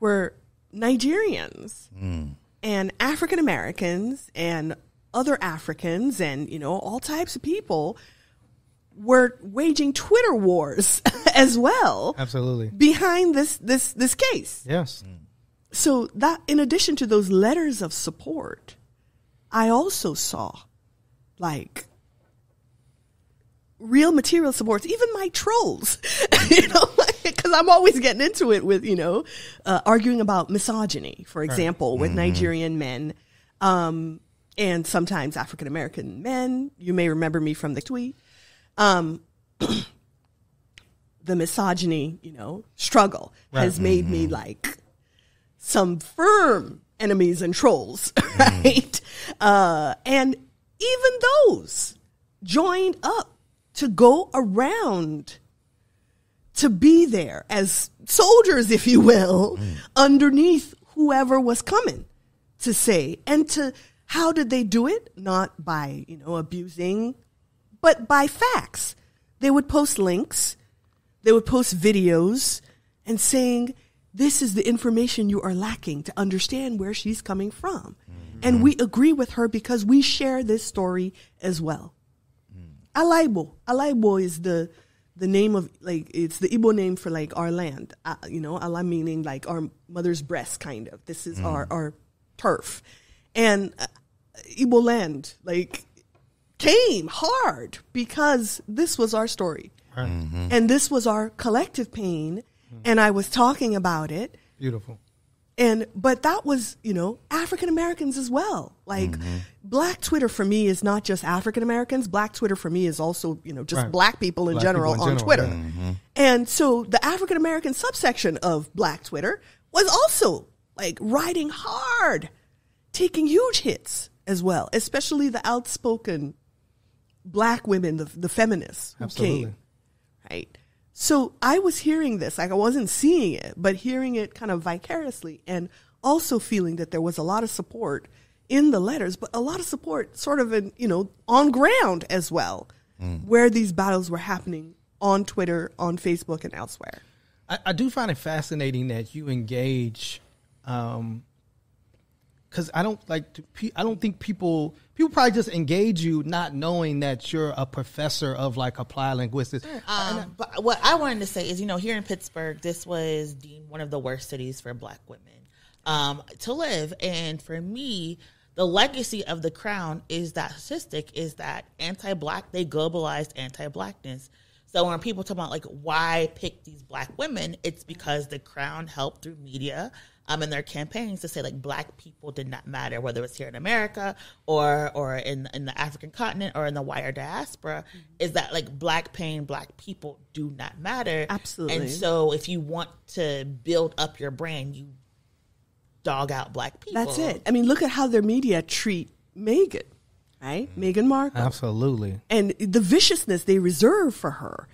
were Nigerians and African Americans and other Africans and you know all types of people were waging Twitter wars as well Absolutely. behind this this this case. Yes. So that in addition to those letters of support, I also saw like real material supports, even my trolls, you know, because I'm always getting into it with, you know, uh, arguing about misogyny, for example, with Nigerian men, um, and sometimes African American men. You may remember me from the tweet. Um, the misogyny, you know, struggle has made me like some firm enemies and trolls, right? Uh, and even those joined up to go around to be there as soldiers, if you will, mm. underneath whoever was coming to say and to how did they do it? Not by, you know, abusing, but by facts. They would post links, they would post videos and saying, this is the information you are lacking to understand where she's coming from. Mm-hmm. And we agree with her because we share this story as well. Alaigbo. Alaigbo is the the name of like it's the Igbo name for like our land. Uh, you know, Ala meaning like our mother's breast, kind of. This is our our turf, and uh, Igbo land like came hard because this was our story, and this was our collective pain, and I was talking about it Beautiful. And but that was you know african americans as well like mm-hmm. black twitter for me is not just african americans black twitter for me is also you know just Right. black people in Black general people in on general, twitter yeah. Mm-hmm. and so the african american subsection of black twitter was also like riding hard taking huge hits as well especially the outspoken black women the, the feminists who Absolutely. came right? So I was hearing this, like I wasn't seeing it, but hearing it kind of vicariously and also feeling that there was a lot of support in the letters, but a lot of support sort of in, you know, on ground as well, where these battles were happening on Twitter, on Facebook, and elsewhere. I, I do find it fascinating that you engage, um, because I don't like to, I don't think people people probably just engage you not knowing that you're a professor of like applied linguistics. Um, but what I wanted to say is, you know, here in Pittsburgh, this was deemed one of the worst cities for Black women um, to live, and for me, the legacy of the Crown is that statistic is that anti-black they globalized anti-blackness. So when people talk about like why pick these black women, it's because the Crown helped through media um, in their campaigns to say like black people did not matter, whether it's here in America or or in in the African continent or in the wider diaspora, is that like black pain, black people do not matter. Absolutely. And so if you want to build up your brand, you dog out black people. That's it. I mean, look at how their media treat Meghan right? Meghan Markle. Absolutely. and the viciousness they reserve for her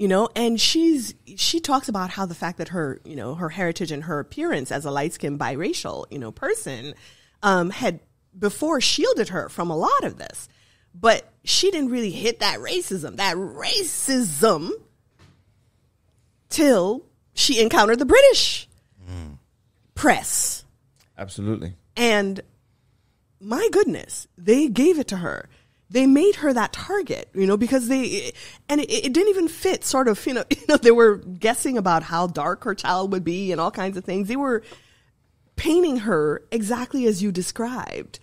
you know and she's she talks about how the fact that her you know her heritage and her appearance as a light-skinned biracial you know person um, had before shielded her from a lot of this but she didn't really hit that racism that racism till she encountered the british press Absolutely. and my goodness, they gave it to her. They made her that target, you know, because they, and it, it didn't even fit sort of, you know, you know, they were guessing about how dark her child would be and all kinds of things. They were painting her exactly as you described,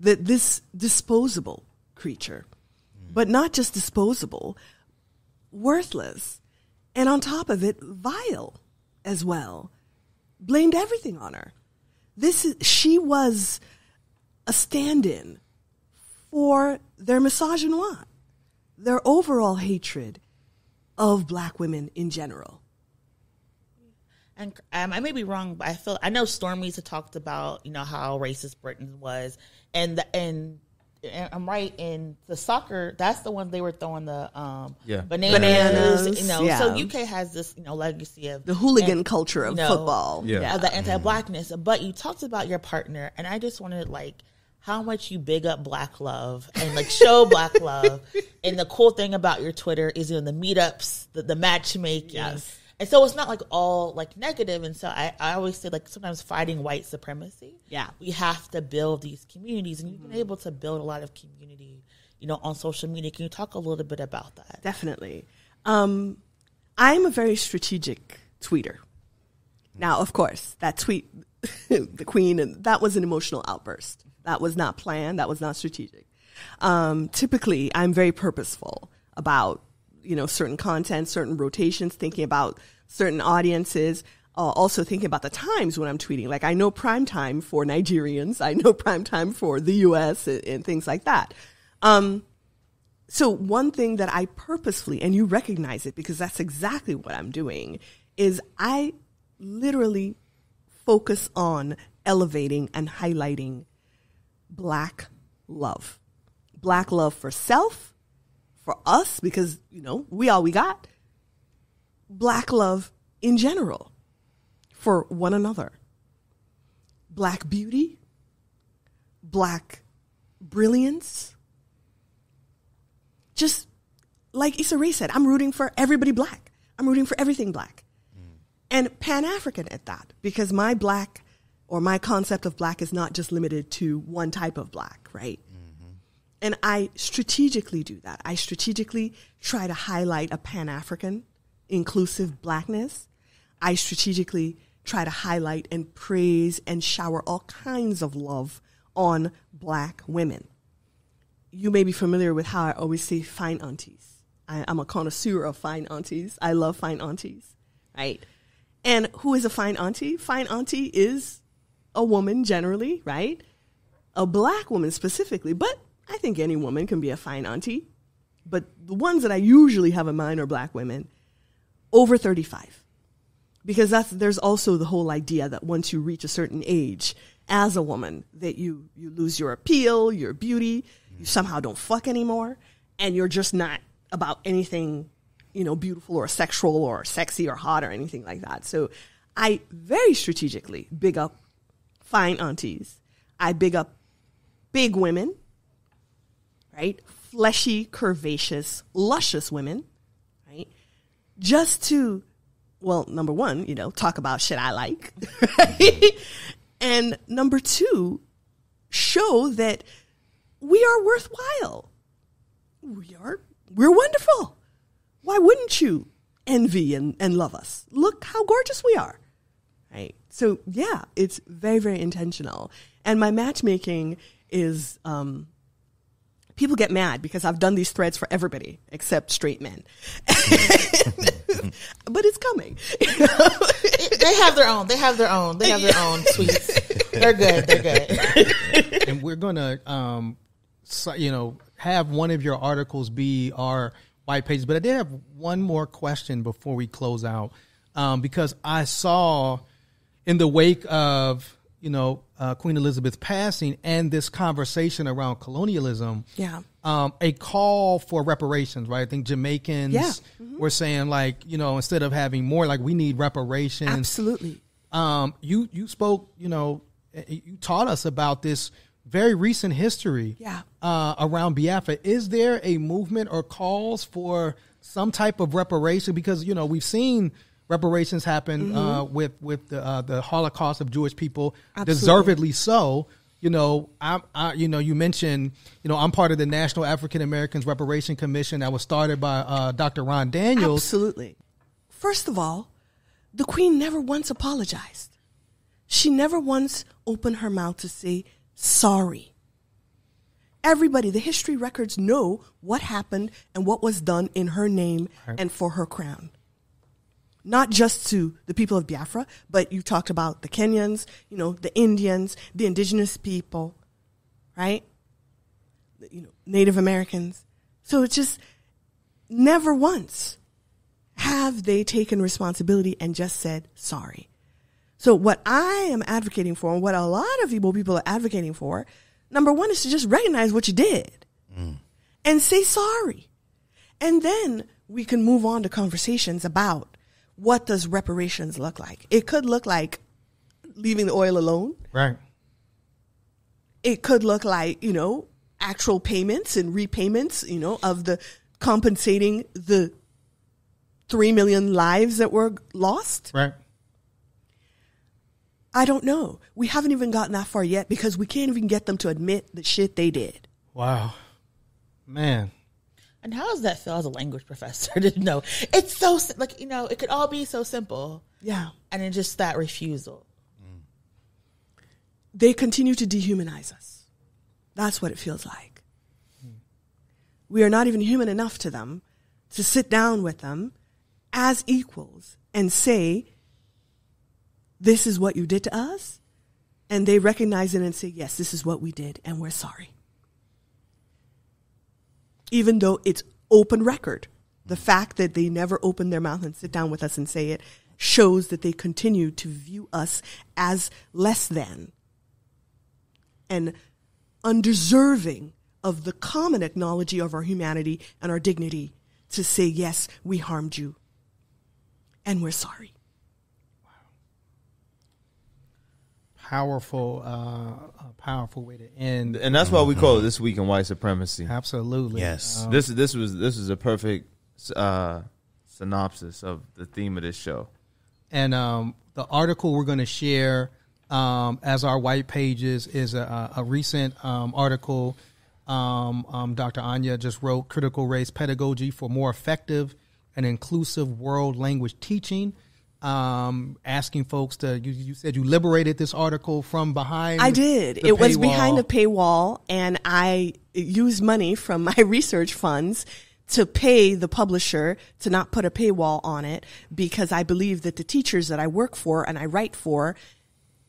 that this disposable creature, mm. but not just disposable, worthless, and on top of it, vile as well. Blamed everything on her. This is, she was a stand-in for their misogynoir, their overall hatred of black women in general. And um, I may be wrong, but I feel I know Stormzy had talked about you know how racist Britain was, and the, and, and I'm right in the soccer. That's the one they were throwing the um Yeah. bananas, Bananas, you know. yeah. So UK has this you know legacy of The hooligan and, culture of you know, football. Yeah. of the anti-blackness. But you talked about your partner, and I just wanted like how much you big up black love and like show black love. And the cool thing about your Twitter is you know the meetups, the, the matchmaking. Yes. And so it's not like all like negative. And so I, I always say like sometimes fighting white supremacy. Yeah. We have to build these communities and you've been able to build a lot of community, you know, on social media. Can you talk a little bit about that? Definitely. Um, I'm a very strategic tweeter. Now, of course, that tweet, the queen, and that was an emotional outburst. That was not planned. That was not strategic. Um, typically, I'm very purposeful about you know certain content, certain rotations, thinking about certain audiences. Uh, also thinking about the times when I'm tweeting. Like I know prime time for Nigerians. I know prime time for the U.S. and, and things like that. Um, so one thing that I purposefully, and you recognize it because that's exactly what I'm doing, is I literally focus on elevating and highlighting black love. Black love for self, for us, because, you know, we all we got. Black love in general for one another. Black beauty, black brilliance, just like Issa Rae said, I'm rooting for everybody black. I'm rooting for everything black. Mm. And Pan African at that, because my black or my concept of black is not just limited to one type of black, right? Mm-hmm. And I strategically do that. I strategically try to highlight a Pan African inclusive blackness. I strategically try to highlight and praise and shower all kinds of love on black women you may be familiar with how I always say fine aunties. I, I'm a connoisseur of fine aunties. I love fine aunties, right? And who is a fine auntie? Fine auntie is a woman generally, right? A black woman specifically, but I think any woman can be a fine auntie. But the ones that I usually have in mind are black women over 35 because that's there's also the whole idea that once you reach a certain age as a woman that you you lose your appeal your beauty you somehow don't fuck anymore and you're just not about anything you know beautiful or sexual or sexy or hot or anything like that so i very strategically big up fine aunties. I big up big women right? Fleshy curvaceous luscious women right? Just to well number one you know talk about shit i like right? and number two show that we are worthwhile. We are we're wonderful. Why wouldn't you envy and, and love us? Look how gorgeous we are right so yeah it's very very intentional and my matchmaking is um people get mad because I've done these threads for everybody except straight men. but it's coming. they have their own. They have their own. They have their own tweets. They're good. They're good. and we're gonna, um, so, you know, have one of your articles be our white pages. But I did have one more question before we close out, um, because I saw in the wake of you know uh, Queen Elizabeth's passing and this conversation around colonialism, Yeah. um, a call for reparations. Right, I think Jamaicans Yeah. were saying like, you know, instead of having more, like we need reparations Absolutely. um, you you spoke, you know, eh, you taught us about this very recent history, Yeah. uh, around Biafra. Is there a movement or calls for some type of reparation? Because you know we've seen reparations happen uh, with with the, uh, the Holocaust of Jewish people, Absolutely. deservedly so. You know, I, I, you know, you mentioned, you know, I'm part of the National African Americans Reparation Commission that was started by uh, Dr. Ron Daniels. Absolutely. First of all, the queen never once apologized. She never once opened her mouth to say sorry. Everybody, the history records know what happened and what was done in her name and for her crown. Not just to the people of Biafra, but you talked about the Kenyans, you know, the Indians, the indigenous people, right? You know, Native Americans. So it's just never once have they taken responsibility and just said sorry? So what I am advocating for and what a lot of Igbo people are advocating for, number one is to just recognize what you did mm. and say sorry. And then we can move on to conversations about what does reparations look like. It could look like leaving the oil alone. Right. It could look like, you know, actual payments and repayments, you know, of the compensating the 3 million lives that were lost. Right. I don't know. We haven't even gotten that far yet because we can't even get them to admit the shit they did. Wow. Man. And how does that feel as a language professor to know it's so like you know it could all be so simple, Yeah. and then just that refusal. Mm. They continue to dehumanize us. That's what it feels like. Hmm. We are not even human enough to them to sit down with them as equals and say, This is what you did to us. And they recognize it and say, Yes, this is what we did, and we're sorry. Even though it's open record, the fact that they never open their mouth and sit down with us and say it shows that they continue to view us as less than and undeserving of the common acknowledgement of our humanity and our dignity to say, yes, we harmed you. And we're sorry. Powerful, uh, a powerful way to end. and that's why we call it this week in white supremacy. Absolutely. Yes. Um, This this was this is a perfect uh, synopsis of the theme of this show. and um, the article we're going to share um, as our white pages is a, a recent um, article. Um, um, Dr. Anya just wrote "Critical Race Pedagogy for More Effective and Inclusive World Language Teaching." Um, asking folks to you, you said you liberated this article from behind. I did. It was behind a paywall, and I used money from my research funds to pay the publisher to not put a paywall on it because I believe that the teachers that I work for and I write for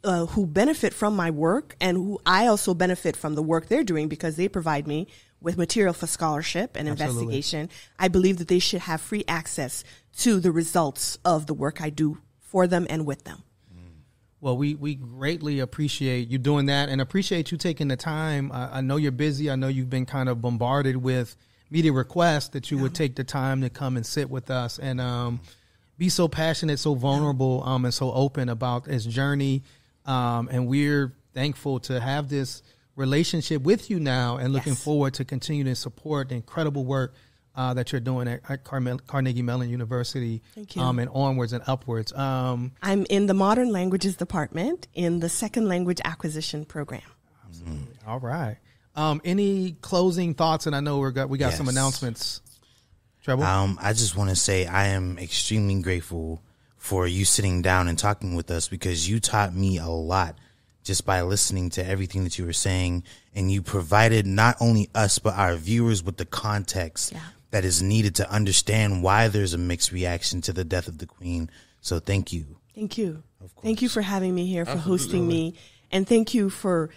uh, who benefit from my work and who I also benefit from the work they're doing because they provide me with material for scholarship and Absolutely. investigation. I believe that they should have free access to the results of the work I do for them and with them. Well, we, we greatly appreciate you doing that and appreciate you taking the time. Uh, I know you're busy. I know you've been kind of bombarded with media requests that you would take the time to come and sit with us and um, be so passionate, so vulnerable, um, and so open about his journey. Um, and we're thankful to have this relationship with you now and looking Yes. forward to continue to support the incredible work uh, that you're doing at, at Carmel- Carnegie Mellon University Thank you. Um, and onwards and upwards. Um, I'm in the Modern Languages Department in the Second Language Acquisition Program. All right. Um, any closing thoughts? And I know we got we got some announcements. Treble. Um, I just want to say I am extremely grateful for you sitting down and talking with us because you taught me a lot just by listening to everything that you were saying, and you provided not only us but our viewers with the context Yeah. that is needed to understand why there's a mixed reaction to the death of the queen. So thank you. Thank you. Thank you for having me here, for hosting me, and thank you for,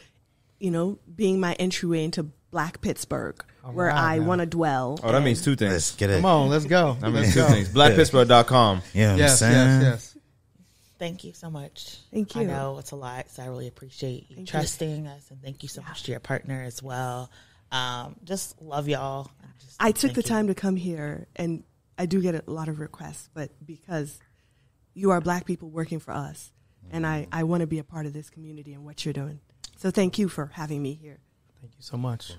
you know, being my entryway into Black Pittsburgh, where right, I want to dwell. Oh, that means two things. Let's things. get it. Come on, let's go. That means two things. BlackPittsburgh.com. You know what Yes, yes, yes. Thank you so much. Thank you. I know it's a lot, so I really appreciate you Thank you. trusting us, and thank you so much to your partner as well. Um, just love y'all. Just I took the you. time to come here, and I do get a lot of requests, but because you are Black people working for us, and I, I want to be a part of this community and what you're doing. So thank you for having me here. Thank you so much.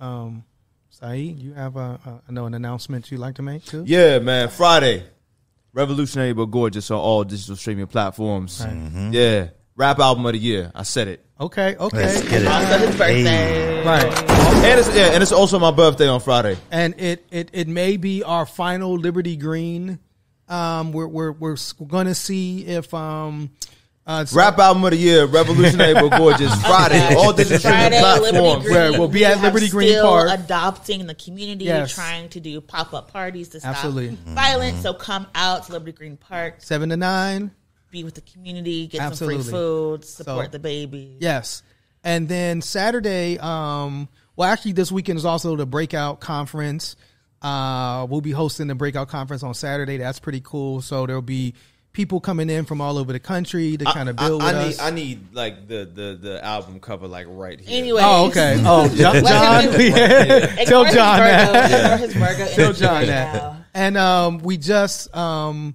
Um, Saeed, you have a, a I know an announcement you'd like to make too. Yeah, man. Friday. Revolutionary but gorgeous on all digital streaming platforms. Yeah. Rap album of the year. I said it. Okay, okay. Let's get it. Also his birthday. Right. And it's yeah, and it's also my birthday on Friday. and it, it it may be our final Liberty Green. Um, we're we're we're going to see if um, uh, so- Rap album of the year, Revolutionary but gorgeous. Friday. All digital streaming Friday, Liberty platforms. Green. Where we'll be We at have Liberty Green still Park. adopting the community, Yes. trying to do pop up parties to stop Absolutely. violence. So come out to Liberty Green Park, seven to nine. be with the community, get Absolutely. some free food, support So- the babies. Yes. And then Saturday, um, well, actually, this weekend is also the breakout conference Uh, we'll be hosting the breakout conference on Saturday. That's pretty cool. So there'll be people coming in from all over the country to kind of build I, with I us. need, I need like the, the, the album cover like right here. Anyway. oh, okay. Oh, John. John do- yeah. Tell John that. Ignore his Virgo Tell John that. now. And um, we just um,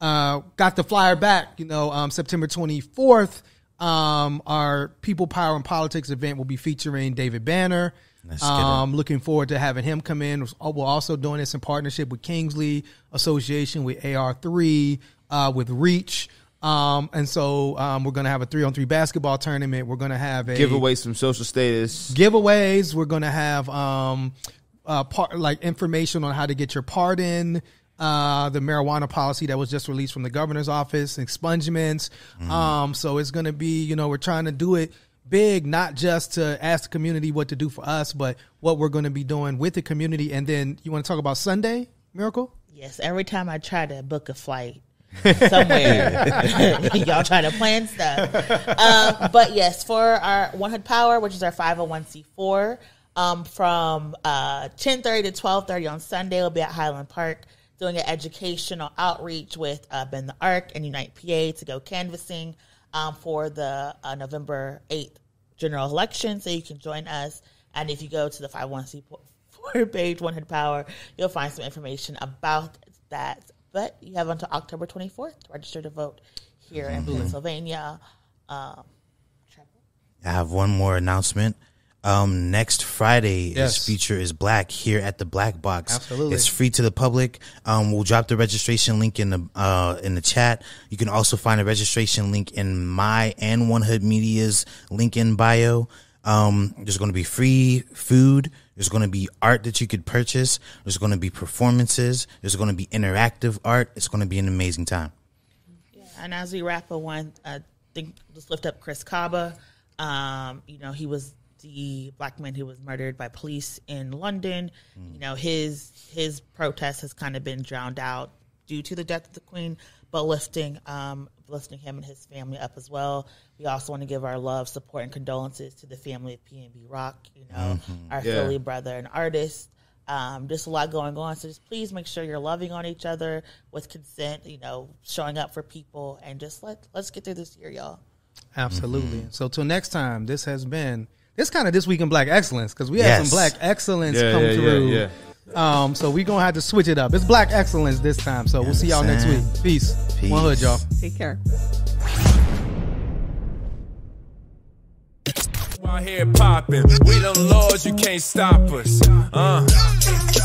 uh, got the flyer back. You know, um, September 24th, um, our People Power and Politics event will be featuring David Banner. Let's. Um, looking forward to having him come in. We're also doing this in partnership with Kingsley Association, with AR3, uh, with Reach. Um, and so um, we're going to have a three on three basketball tournament. We're going to have a Give away some social status. giveaways. We're going to have um, uh, part, like information on how to get your pardon. Uh, the marijuana policy that was just released from the governor's office, expungements. Um, so it's going to be, you know, we're trying to do it big, not just to ask the community what to do for us, but what we're going to be doing with the community. And then you want to talk about Sunday, Miracle? Yes, every time I try to book a flight somewhere, y'all try to plan stuff. Um, but yes, for our 1Hood Power, which is our 501c4, um, from uh, 10.30 to 12.30 on Sunday, we'll be at Highland Park doing an educational outreach with uh, Bend the Arc and Unite PA to go canvassing um, for the uh, November 8th general election. So you can join us. And if you go to the 501c4 page, 1Hood Power, you'll find some information about that. But you have until October 24th to register to vote here in Pennsylvania. Um, I have one more announcement. Um, next Friday, Yes. is future is black here at the Black Box. Absolutely. it's free to the public. Um, we'll drop the registration link in the uh in the chat. You can also find a registration link in my and 1Hood Media's link in bio. Um, there's going to be free food. There's going to be art that you could purchase. There's going to be performances. There's going to be interactive art. It's going to be an amazing time. And as we wrap up one, I think just lift up Chris Kaba. Um, you know, he was the black man who was murdered by police in London. You know, his his protest has kind of been drowned out due to the death of the Queen, but lifting um, lifting him and his family up as well. We also want to give our love, support, and condolences to the family of PNB Rock. You know, our Yeah. Philly brother and artist. Um, just a lot going on. So just please make sure you're loving on each other with consent. You know, showing up for people, and just let let's get through this year, y'all. Absolutely. So till next time, this has been this kind of this week in Black Excellence because we had some Black Excellence Yeah, come yeah, yeah, through. Yeah. Um, so we gonna have to switch it up. It's Black Excellence this time. So we'll see y'all next week. Peace. Peace. 1Hood, y'all. Take care. Out here popping, we them lords, you can't stop us. Uh.